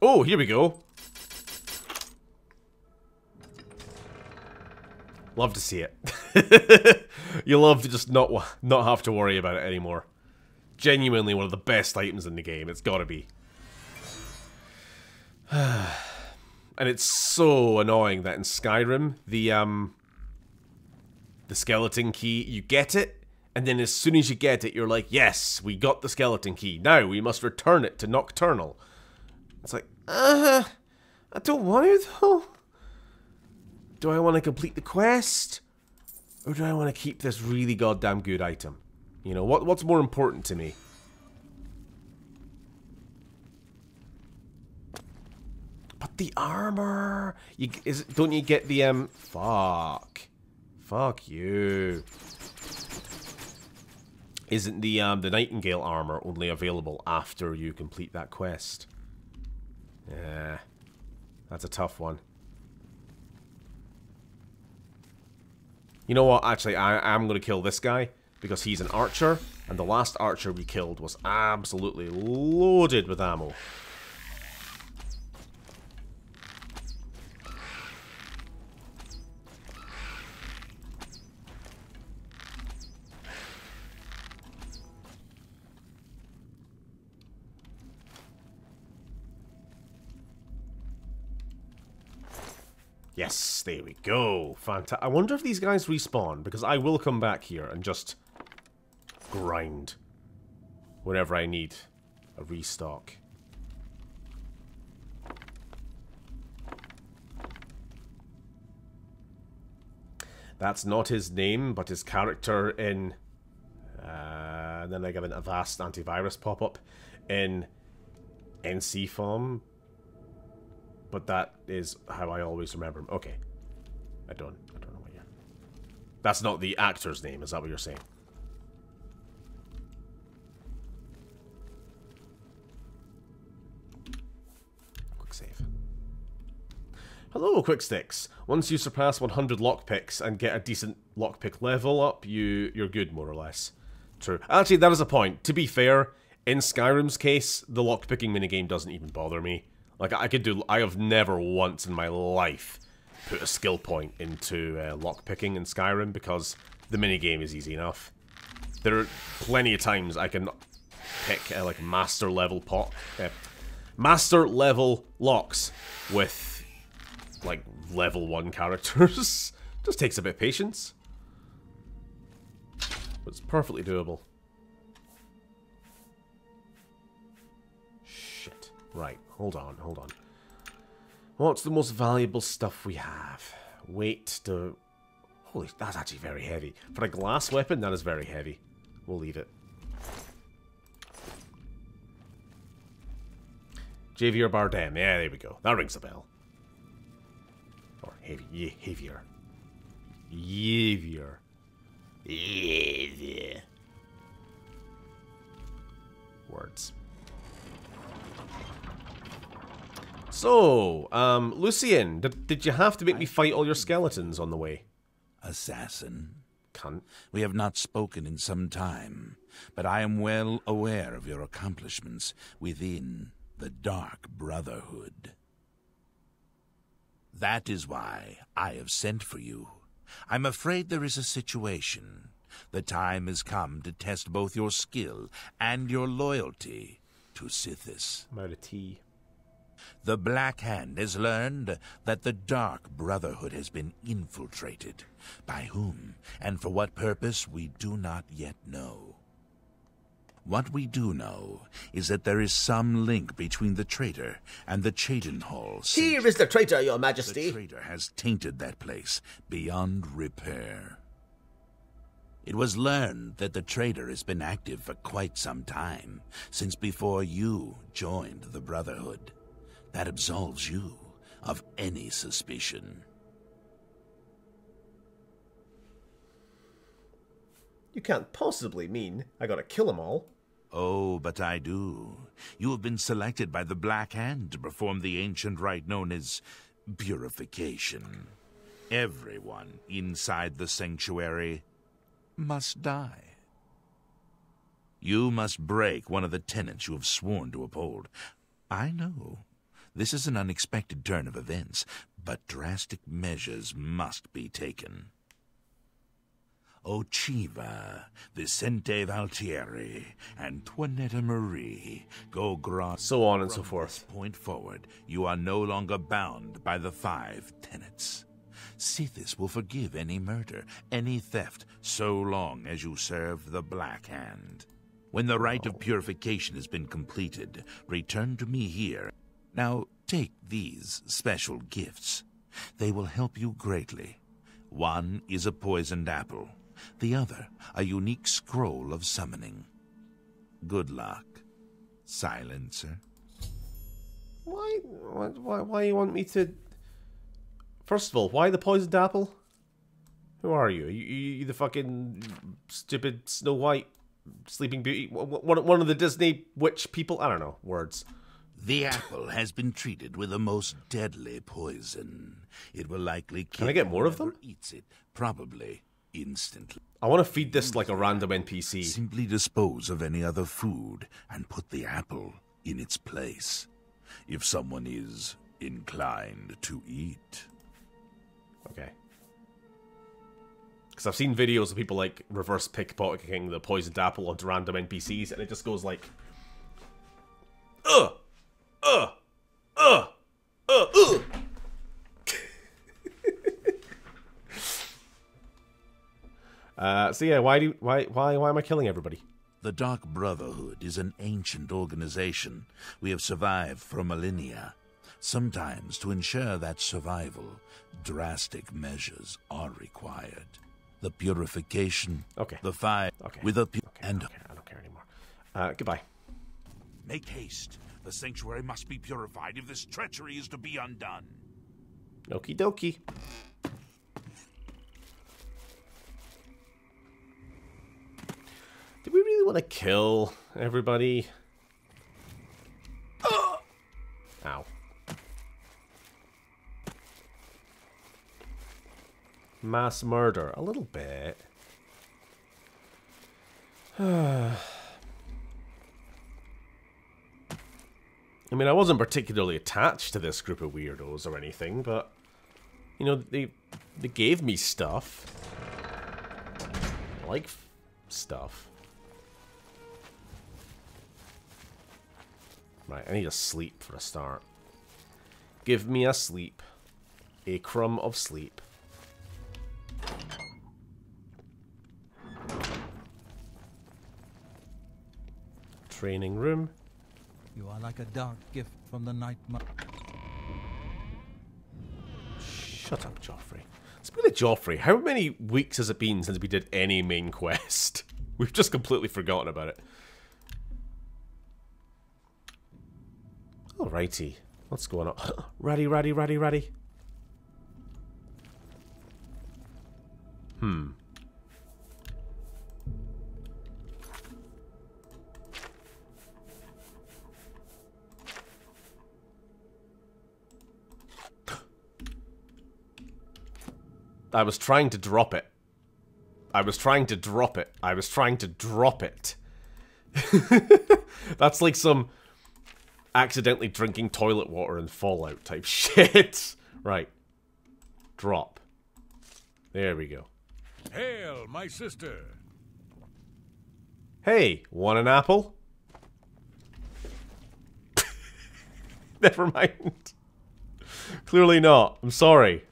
Oh, here we go. Love to see it. you love to just not not have to worry about it anymore. Genuinely one of the best items in the game. It's got to be. and it's so annoying that in Skyrim the um the skeleton key you get it and then as soon as you get it you're like yes we got the skeleton key now we must return it to Nocturnal. It's like uh I don't want to though. Do I want to complete the quest? Or do I want to keep this really goddamn good item? You know, what what's more important to me? But the armor! You, is, don't you get the, um... Fuck. Fuck you. Isn't the, um, the Nightingale armor only available after you complete that quest? Yeah. That's a tough one. You know what? Actually, I am going to kill this guy because he's an archer, and the last archer we killed was absolutely loaded with ammo. There we go. Fantastic. I wonder if these guys respawn, because I will come back here and just grind whenever I need a restock. That's not his name, but his character in... Uh, and then I get an Avast antivirus pop-up in NC form, but that is how I always remember him. Okay. I don't I don't know what you That's not the actor's name, is that what you're saying? Quick save. Hello, Quick Sticks. Once you surpass 100 lockpicks and get a decent lockpick level up, you, you're good, more or less. True. Actually, that is a point. To be fair, in Skyrim's case, the lockpicking minigame doesn't even bother me. Like, I could do... I have never once in my life put a skill point into uh, lockpicking in Skyrim because the minigame is easy enough. There are plenty of times I can pick, uh, like, master level pot... Uh, master level locks with, like, level 1 characters. Just takes a bit of patience. But it's perfectly doable. Shit. Right. Hold on, hold on. What's the most valuable stuff we have? Weight to... Holy, that's actually very heavy. For a glass weapon, that is very heavy. We'll leave it. Javier Bardem. Yeah, there we go. That rings a bell. Or heavier. Javier. Javier. Words. So, um, Lucien, did, did you have to make me fight all your skeletons on the way? Assassin. Cunt. We have not spoken in some time, but I am well aware of your accomplishments within the Dark Brotherhood. That is why I have sent for you. I'm afraid there is a situation. The time has come to test both your skill and your loyalty to Sithis. I'm out of tea. The Black Hand has learned that the Dark Brotherhood has been infiltrated. By whom and for what purpose we do not yet know. What we do know is that there is some link between the traitor and the Cheydinhal. Here is the traitor, your majesty. The traitor has tainted that place beyond repair. It was learned that the traitor has been active for quite some time, since before you joined the Brotherhood. That absolves you of any suspicion. You can't possibly mean I gotta kill them all. Oh, but I do. You have been selected by the Black Hand to perform the ancient rite known as purification. Everyone inside the sanctuary must die. You must break one of the tenets you have sworn to uphold. I know. This is an unexpected turn of events, but drastic measures must be taken. Oh, Ocheeva, Vicente Valtieri, Antoinetta Marie, go Gogron... So on and so forth. point forward, you are no longer bound by the five tenets. Sithis will forgive any murder, any theft, so long as you serve the Black Hand. When the rite of oh. purification has been completed, return to me here. Now, take these special gifts. They will help you greatly. One is a poisoned apple, the other a unique scroll of summoning. Good luck, Silencer. Why, why, why, you want me to... First of all, why the poisoned apple? Who are you? Are you, you the fucking stupid Snow White, Sleeping Beauty, one, one of the Disney witch people? I don't know, words. The apple has been treated with a most deadly poison. It will likely kill Can I get more of them? Eats it, probably instantly. I want to feed this like a random NPC. Simply dispose of any other food and put the apple in its place. If someone is inclined to eat. Okay. Because I've seen videos of people like reverse pickpocketing the poisoned apple onto random NPCs, and it just goes like, ugh, ugh, ugh, ugh, ugh. uh, so yeah, why do why why why am I killing everybody? The Dark Brotherhood is an ancient organization. We have survived for millennia. Sometimes, to ensure that survival, drastic measures are required. The purification, Okay. the fire, Okay. with a pu- and okay. I don't care anymore. Uh, goodbye. make haste. The sanctuary must be purified if this treachery is to be undone. Okie dokie. Do we really want to kill everybody? Uh! Ow. Mass murder, a little bit. I mean, I wasn't particularly attached to this group of weirdos or anything, but you know, they they gave me stuff. I like stuff. Right, I need a sleep for a start. Give me a sleep. A crumb of sleep. Training room. You are like a dark gift from the night. Shut up, Joffrey. Speaking of Joffrey, how many weeks has it been since we did any main quest? We've just completely forgotten about it. Alrighty. What's going on? Ready, ready, ready, ready. Hmm. I was trying to drop it. I was trying to drop it. I was trying to drop it. That's like some accidentally drinking toilet water in Fallout type shit. right. Drop. There we go. Hail, my sister. Hey, want an apple? Never mind. Clearly not. I'm sorry.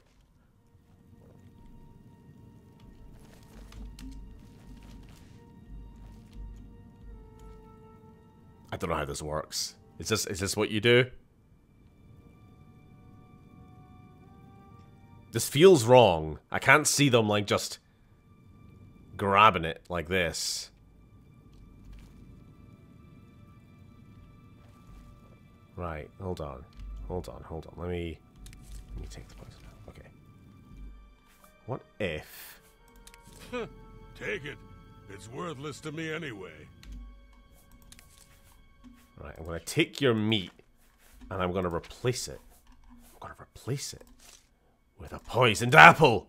I don't know how this works. Is this is this what you do? This feels wrong. I can't see them like just grabbing it like this. Right, hold on. Hold on, hold on. Let me let me take the poison. Okay. What if Take it. It's worthless to me anyway. Right, I'm going to take your meat and I'm going to replace it. I'm going to replace it with a poisoned apple.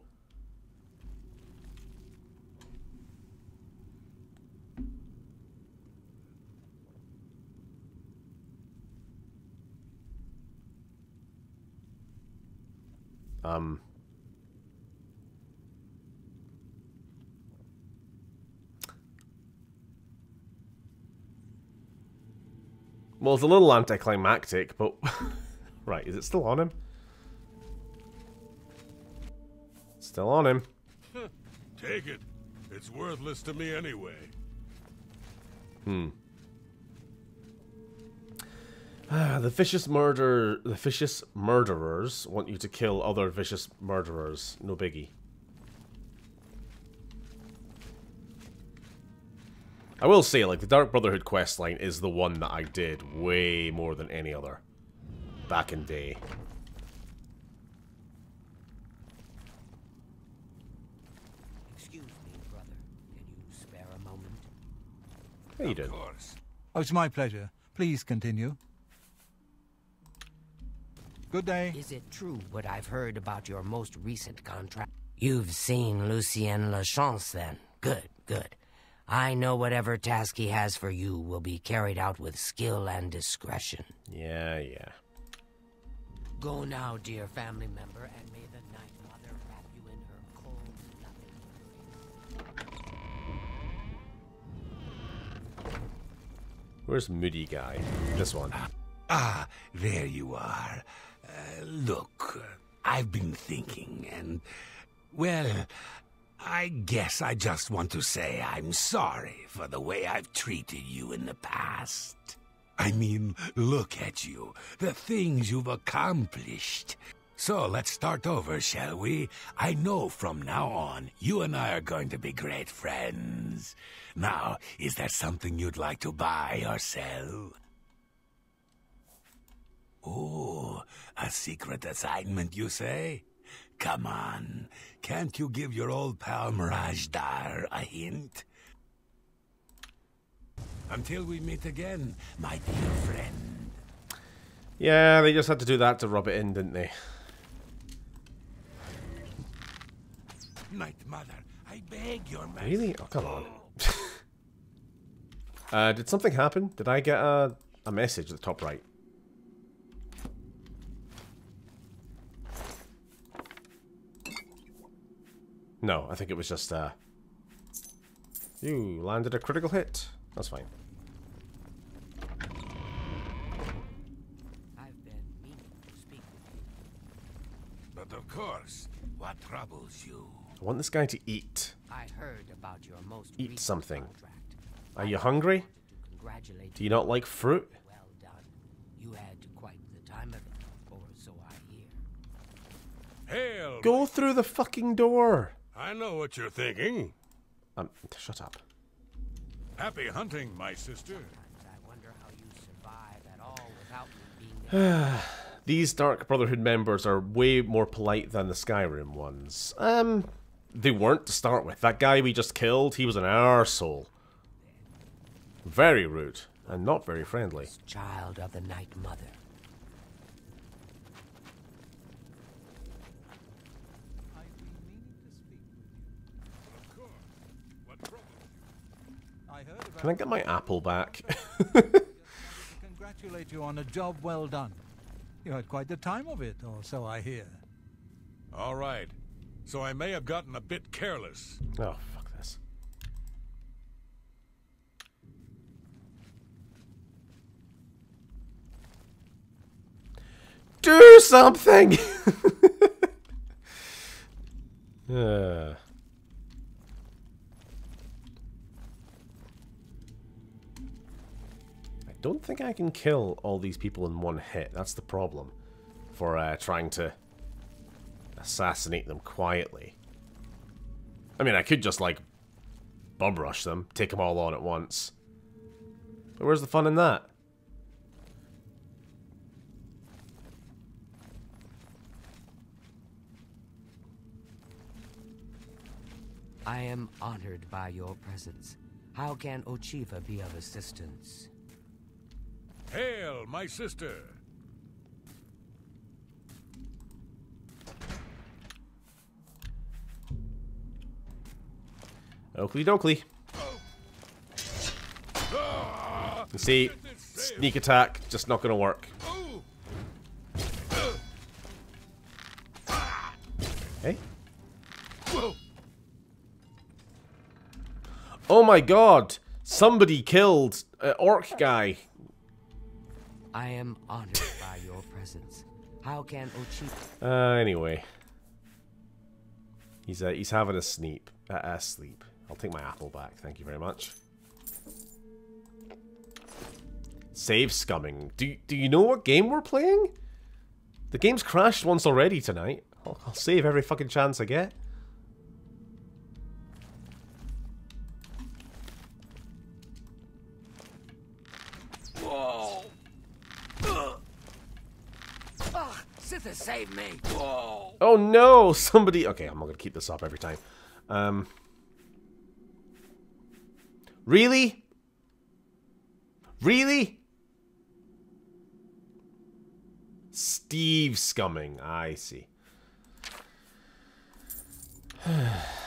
Um. Well, it's a little anticlimactic, but... right, is it still on him? Still on him. Take it. It's worthless to me anyway. Hmm. Ah, the vicious murder, the vicious murderers want you to kill other vicious murderers. No biggie. I will say, like, the Dark Brotherhood questline is the one that I did way more than any other. Back in day. Excuse me, brother. Can you spare a moment? How you doing? Oh, it's my pleasure. Please continue. Good day. Is it true what I've heard about your most recent contract? You've seen Lucien Lachance, then. Good, good. I know whatever task he has for you will be carried out with skill and discretion. Yeah, yeah. Go now, dear family member, and may the Night Mother wrap you in her cold, loving Where's Moody Guy? This one. Ah, there you are. Uh, look, I've been thinking, and, well, I guess I just want to say I'm sorry for the way I've treated you in the past. I mean, look at you, the things you've accomplished. So let's start over, shall we? I know from now on, you and I are going to be great friends. Now, is there something you'd like to buy or sell? Oh, a secret assignment, you say? Come on, can't you give your old pal M'raaj-Dar a hint? Until we meet again, my dear friend. Yeah, they just had to do that to rub it in, didn't they? Night Mother, I beg your mercy. Really? Oh, come on. uh, did something happen? Did I get a, a message at the top right? No, I think it was just, uh... You landed a critical hit. That's fine. I've been meaning to speak with you. But of course, what troubles you? I want this guy to eat. I heard about your most Eat something. contract. Are you hungry? Congratulate Do you not like fruit? Well done. You had quite the time of it, or so I hear. Hail! Go through the fucking door! I know what you're thinking. Um, shut up. Happy hunting, my sister. I wonder how you survive at all without me being These Dark Brotherhood members are way more polite than the Skyrim ones. Um, they weren't to start with. That guy we just killed, he was an arsehole. Very rude, and not very friendly. child of the Night Mother. I heard about Can I get my apple back? congratulate you on a job well done. You had quite the time of it, or so I hear. All right. So I may have gotten a bit careless. oh, fuck this. Do something! uh. Don't think I can kill all these people in one hit. That's the problem. For uh, trying to assassinate them quietly. I mean, I could just, like, bum rush them, take them all on at once. But where's the fun in that? I am honored by your presence. How can Ocheeva be of assistance? Hail, my sister! Oakley dokley. See, sneak attack, just not gonna work. Hey? Oh my god! Somebody killed uh, Orc guy. I am honored by your presence. How can Ocheeva... Uh, anyway. He's uh, he's having a sleep. Uh, a sleep. I'll take my apple back. Thank you very much. Save scumming. Do, do you know what game we're playing? The game's crashed once already tonight. I'll, I'll save every fucking chance I get. No! Somebody... Okay, I'm not gonna keep this up every time. Um... Really? Really? Steve scumming. I see.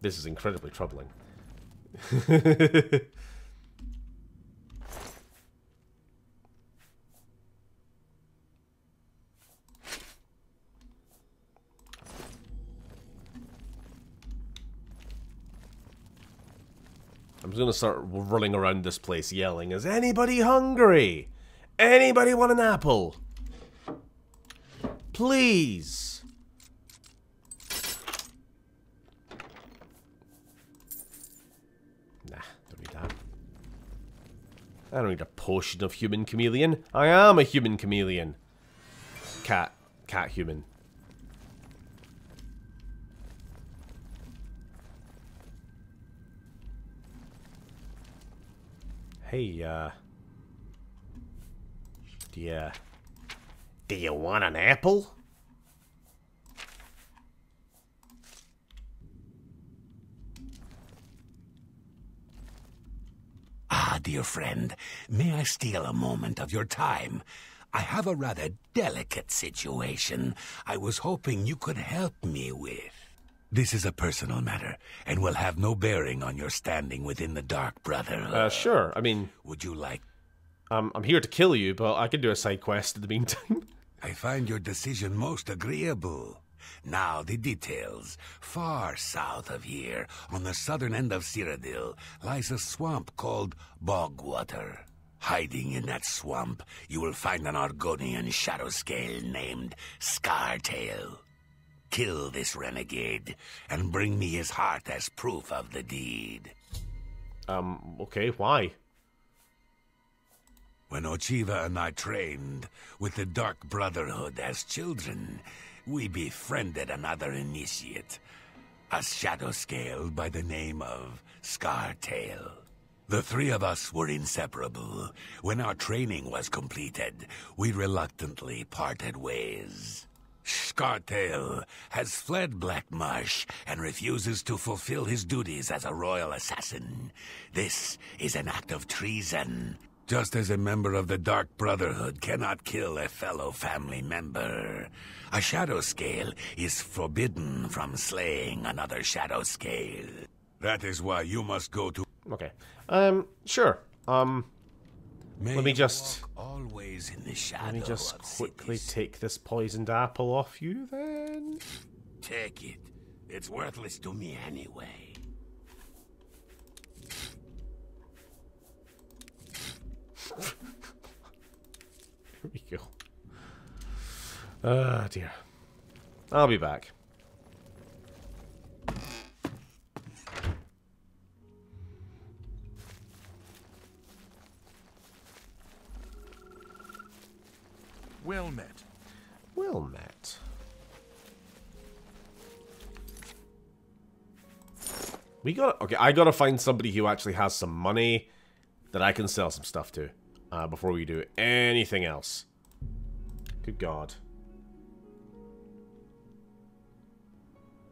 this is incredibly troubling. I'm just gonna start running around this place yelling, Is anybody hungry? Anybody want an apple? Please. Nah, don't need that. I don't need a potion of human chameleon. I am a human chameleon. Cat. Cat human. Hey, uh... Do you... Do you want an apple? Ah, dear friend, may I steal a moment of your time? I have a rather delicate situation I was hoping you could help me with. This is a personal matter, and will have no bearing on your standing within the Dark Brotherhood. Uh, sure. I mean... Would you like... Um, I'm here to kill you, but I can do a side quest in the meantime. I find your decision most agreeable. Now, the details. Far south of here, on the southern end of Cyrodiil, lies a swamp called Bogwater. Hiding in that swamp, you will find an Argonian shadow scale named Scartail. Kill this renegade, and bring me his heart as proof of the deed. Um, okay, why? When Ocheeva and I trained with the Dark Brotherhood as children, we befriended another initiate, a shadow scale by the name of Scartail. The three of us were inseparable. When our training was completed, we reluctantly parted ways. Scartail has fled Black Marsh and refuses to fulfill his duties as a royal assassin. This is an act of treason. Just as a member of the Dark Brotherhood cannot kill a fellow family member, a Shadow Scale is forbidden from slaying another Shadow Scale. That is why you must go to... Okay. Um, sure. Um, May let me just... always in the shadow Let me just quickly take this poisoned apple off you, then. Take it. It's worthless to me anyway. Here we go. Ah, dear. I'll be back. Well met. Well met. We got okay. I gotta find somebody who actually has some money that I can sell some stuff to uh, before we do anything else. Good God.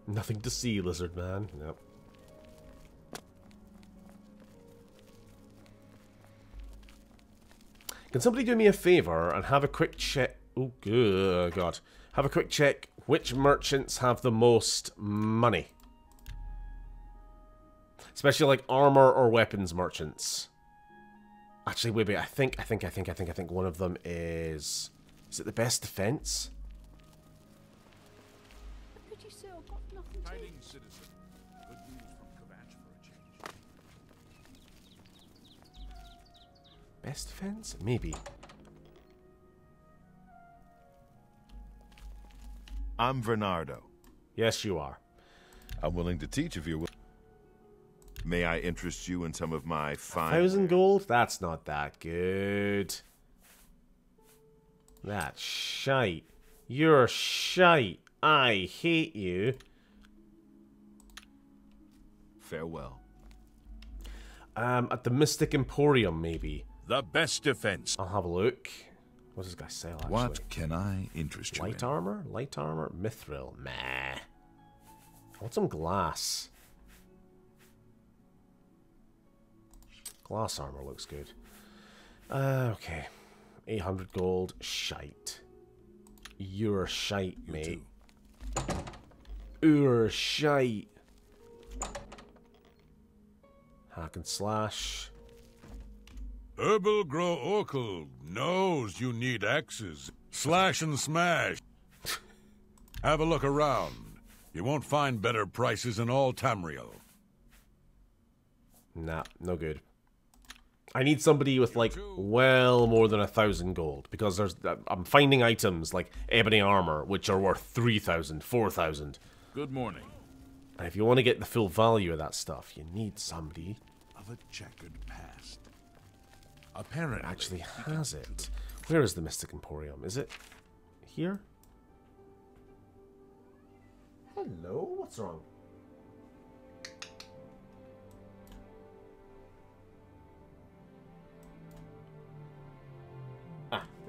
Nothing to see, lizard man. Yep. Can somebody do me a favor and have a quick check? Oh, good God. Have a quick check which merchants have the most money. Especially like armor or weapons merchants. Actually, wait, wait. I think, I think, I think, I think, I think one of them is... Is it the best defense? Tidings, citizen. Good news from Kvatch for a change. Best defense? Maybe. I'm Bernardo. Yes, you are. I'm willing to teach if you're willing. May I interest you in some of my fine... Thousand gold? That's not that good. That's shite. You're shite. I hate you. Farewell. Um, at the Mystic Emporium, maybe. The best defense. I'll have a look. What does this guy sell, actually? What can I interest you Light in? armor? Light armor? Mithril? Meh. I want some glass. Glass armor looks good. Uh, okay. 800 gold. Shite. You're shite, mate. You're shite. Hack and slash. Urbul gro-Orkulg knows you need axes. Slash and smash. Have a look around. You won't find better prices in all Tamriel. Nah, no good. I need somebody with like well more than a thousand gold because there's uh, I'm finding items like ebony armor which are worth 3,000, 4,000. Good morning. And if you want to get the full value of that stuff, you need somebody Of a checkered past. Apparently. that actually has it. Where is the Mystic Emporium? Is it here? Hello, what's wrong?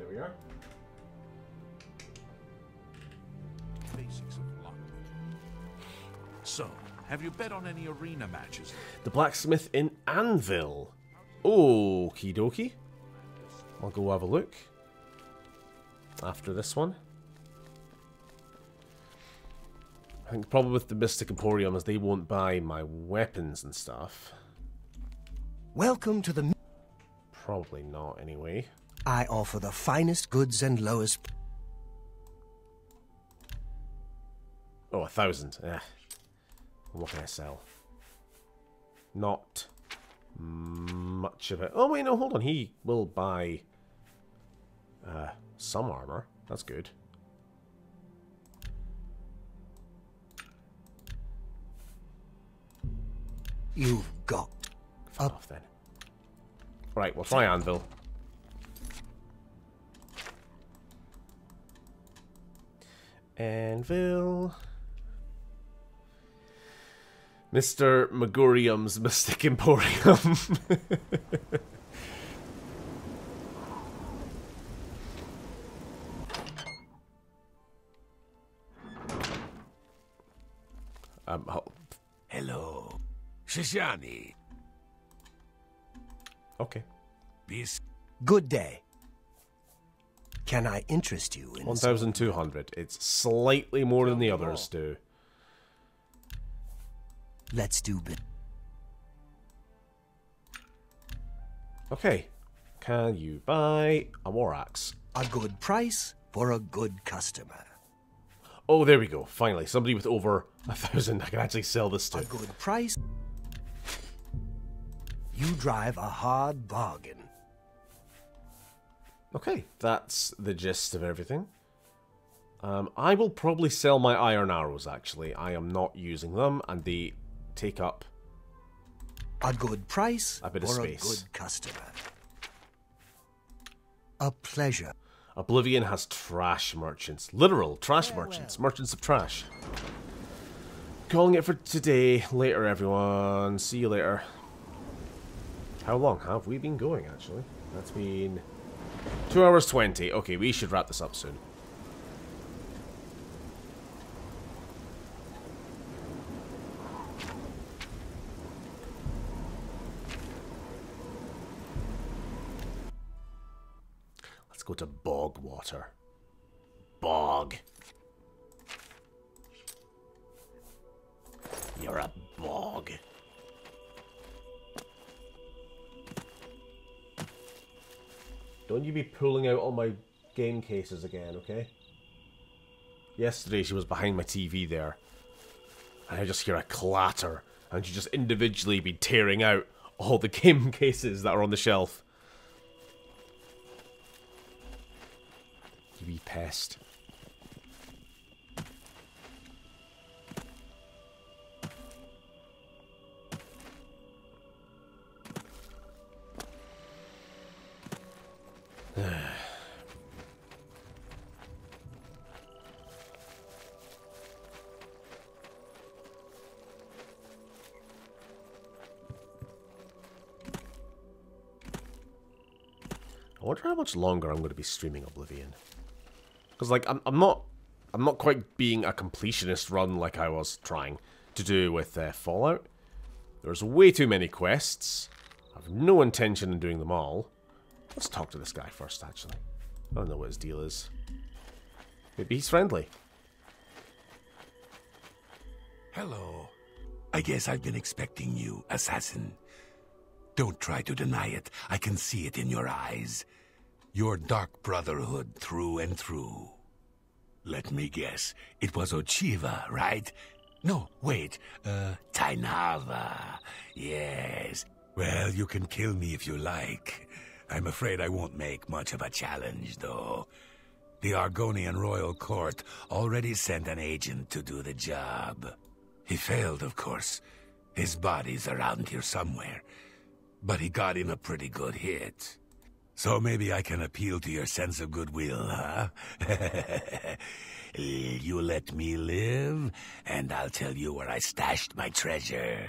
There we are. Basics of Lockwood. So, have you bet on any arena matches? The blacksmith in Anvil. Okie dokie. I'll go have a look. After this one. I think the problem with the Mystic Emporium is they won't buy my weapons and stuff. Welcome to the... Probably not, anyway. I offer the finest goods and lowest... Oh, a thousand. Eh. What can I sell? Not much of it. Oh, wait, no, hold on. He will buy uh, some armor. That's good. You've got... Fuck off then. Right, we'll try Anvil. Anvil. Mr. Magurium's Mystic Emporium. um, Hello. Shishani. okay. Peace. Good day. Can I interest you in... 1,200. It's slightly more than the others do. Let's do bit. Okay. Can you buy a war axe? A good price for a good customer. Oh, there we go. Finally, somebody with over a thousand I can actually sell this to. A good price. You drive a hard bargain. Okay, that's the gist of everything. Um, I will probably sell my iron arrows, actually. I am not using them, and they take up A good price a bit of for space. a good customer. A pleasure. Oblivion has trash merchants. Literal trash merchants. Merchants of trash. calling it for today. Later, everyone. See you later. How long have we been going, actually? That's been 2 hours 20. Okay, we should wrap this up soon. Let's go to bog water. Bog. You're a Don't you be pulling out all my game cases again, okay? Yesterday she was behind my TV there. And I just hear a clatter. And she just individually be tearing out all the game cases that are on the shelf. You be pest. Wonder how much longer I'm going to be streaming Oblivion. Because, like, I'm, I'm not... I'm not quite being a completionist run like I was trying to do with uh, Fallout. There's way too many quests. I have no intention in doing them all. Let's talk to this guy first, actually. I don't know what his deal is. Maybe he's friendly. Hello. I guess I've been expecting you, assassin. Don't try to deny it. I can see it in your eyes. Your dark brotherhood through and through. Let me guess. It was Ocheeva, right? No, wait. Uh, Teinaava. Yes. Well, you can kill me if you like. I'm afraid I won't make much of a challenge, though. The Argonian royal court already sent an agent to do the job. He failed, of course. His body's around here somewhere. But he got in a pretty good hit. So maybe I can appeal to your sense of goodwill, huh? you let me live, and I'll tell you where I stashed my treasure.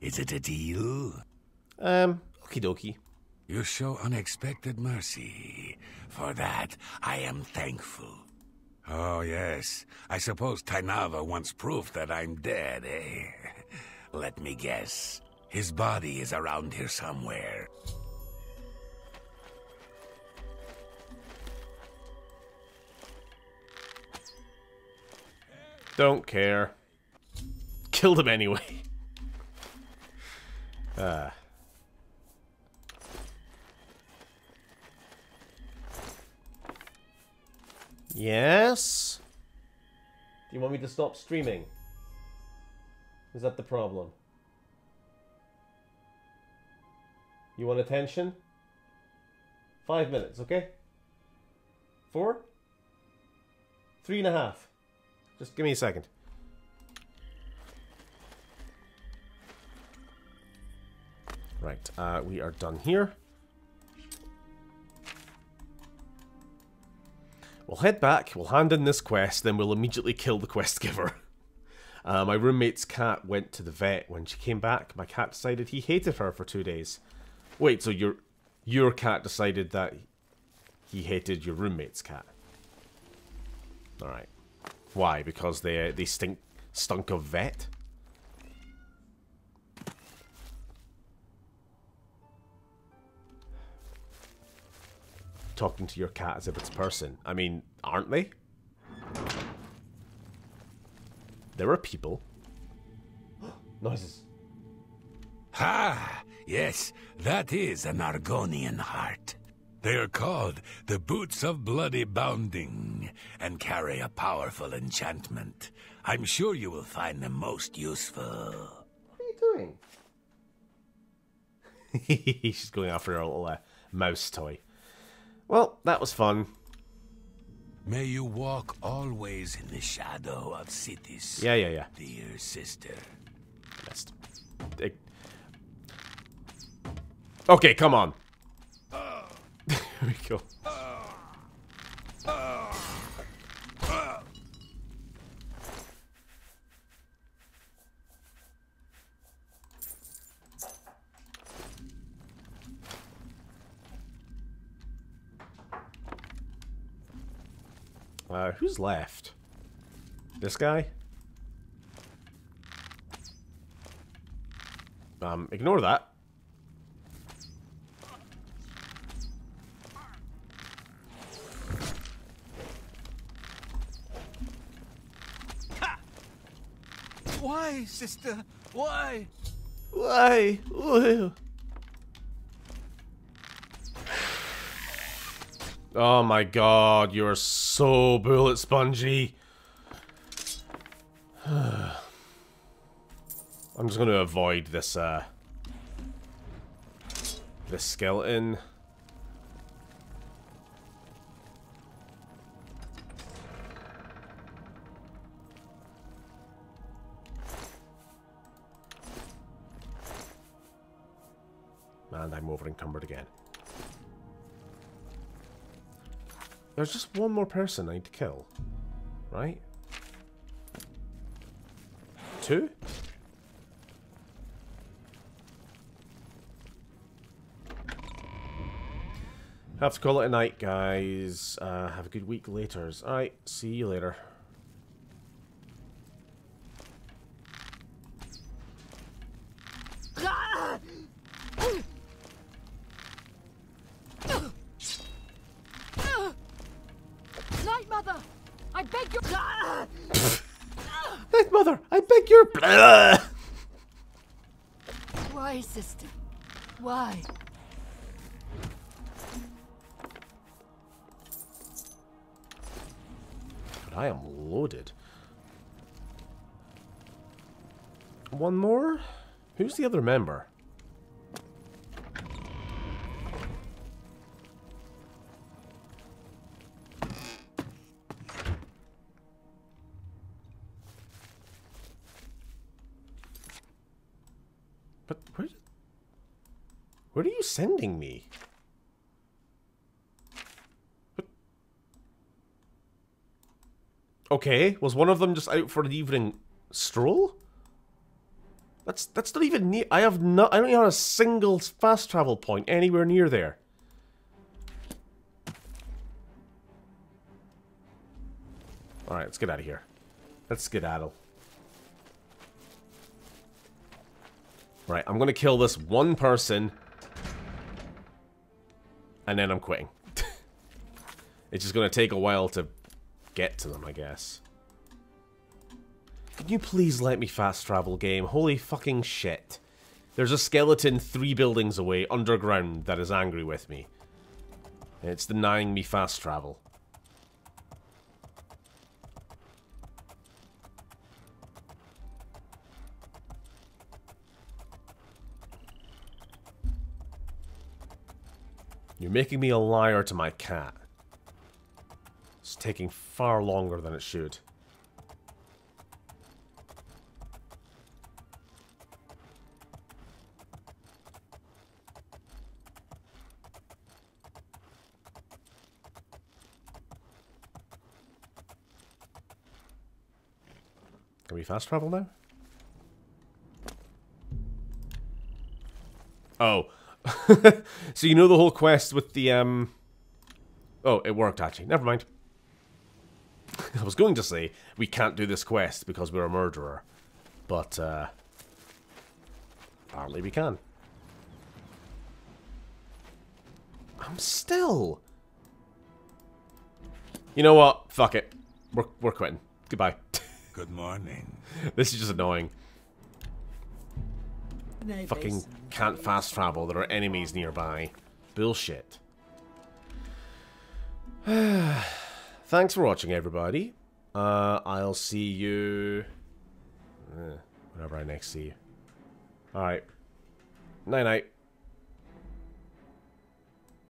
Is it a deal? Um, okie dokie. You show unexpected mercy. For that, I am thankful. Oh, yes. I suppose Teinaava wants proof that I'm dead, eh? Let me guess. His body is around here somewhere. Don't care. Killed him anyway. Ah. Yes? Do you want me to stop streaming? Is that the problem? You want attention? Five minutes, okay? Four? Three and a half. Just give me a second. Right, uh, we are done here. We'll head back, we'll hand in this quest, then we'll immediately kill the quest giver. Uh, my roommate's cat went to the vet. When she came back, my cat decided he hated her for two days. Wait, so your your cat decided that he hated your roommate's cat? Alright. Why? Because they they stink stunk of vet? Talking to your cat as if it's a person. I mean, aren't they? There are people. Noises. Ha! Yes, that is an Argonian heart. They are called the Boots of Bloody Bounding and carry a powerful enchantment. I'm sure you will find them most useful. What are you doing? She's going after her little uh, mouse toy. Well, that was fun. May you walk always in the shadow of Sithis. Yeah, yeah, yeah. Dear sister. Missed. It- Okay, come on there we go. Uh, who's left? This guy? Um, ignore that. Sister? Why? Why? Why? Oh my god, you're so bullet spongy. I'm just going to avoid this, uh... This skeleton. There's just one more person I need to kill. Right? Two? Have to call it a night, guys. Uh, have a good week later. Alright, see you later. Other member? But where, where are you sending me? What? Okay, was one of them just out for an evening stroll? That's that's not even near. I have not. I don't even have a single fast travel point anywhere near there. All right, let's get out of here. Let's skedaddle. Right, I'm gonna kill this one person, and then I'm quitting. it's just gonna take a while to get to them, I guess. Can you please let me fast travel, game? Holy fucking shit. There's a skeleton three buildings away, underground, that is angry with me. It's denying me fast travel. You're making me a liar to my cat. It's taking far longer than it should. Fast travel now? Oh. so you know the whole quest with the, um... Oh, it worked, actually. Never mind. I was going to say, we can't do this quest because we're a murderer. But, uh... Apparently we can. I'm still... You know what? Fuck it. We're, we're quitting. Goodbye. Good morning. this is just annoying. Fucking can't fast travel. There are enemies nearby. Bullshit. Thanks for watching, everybody. Uh, I'll see you... Uh, whenever I next see you. Alright. Night-night.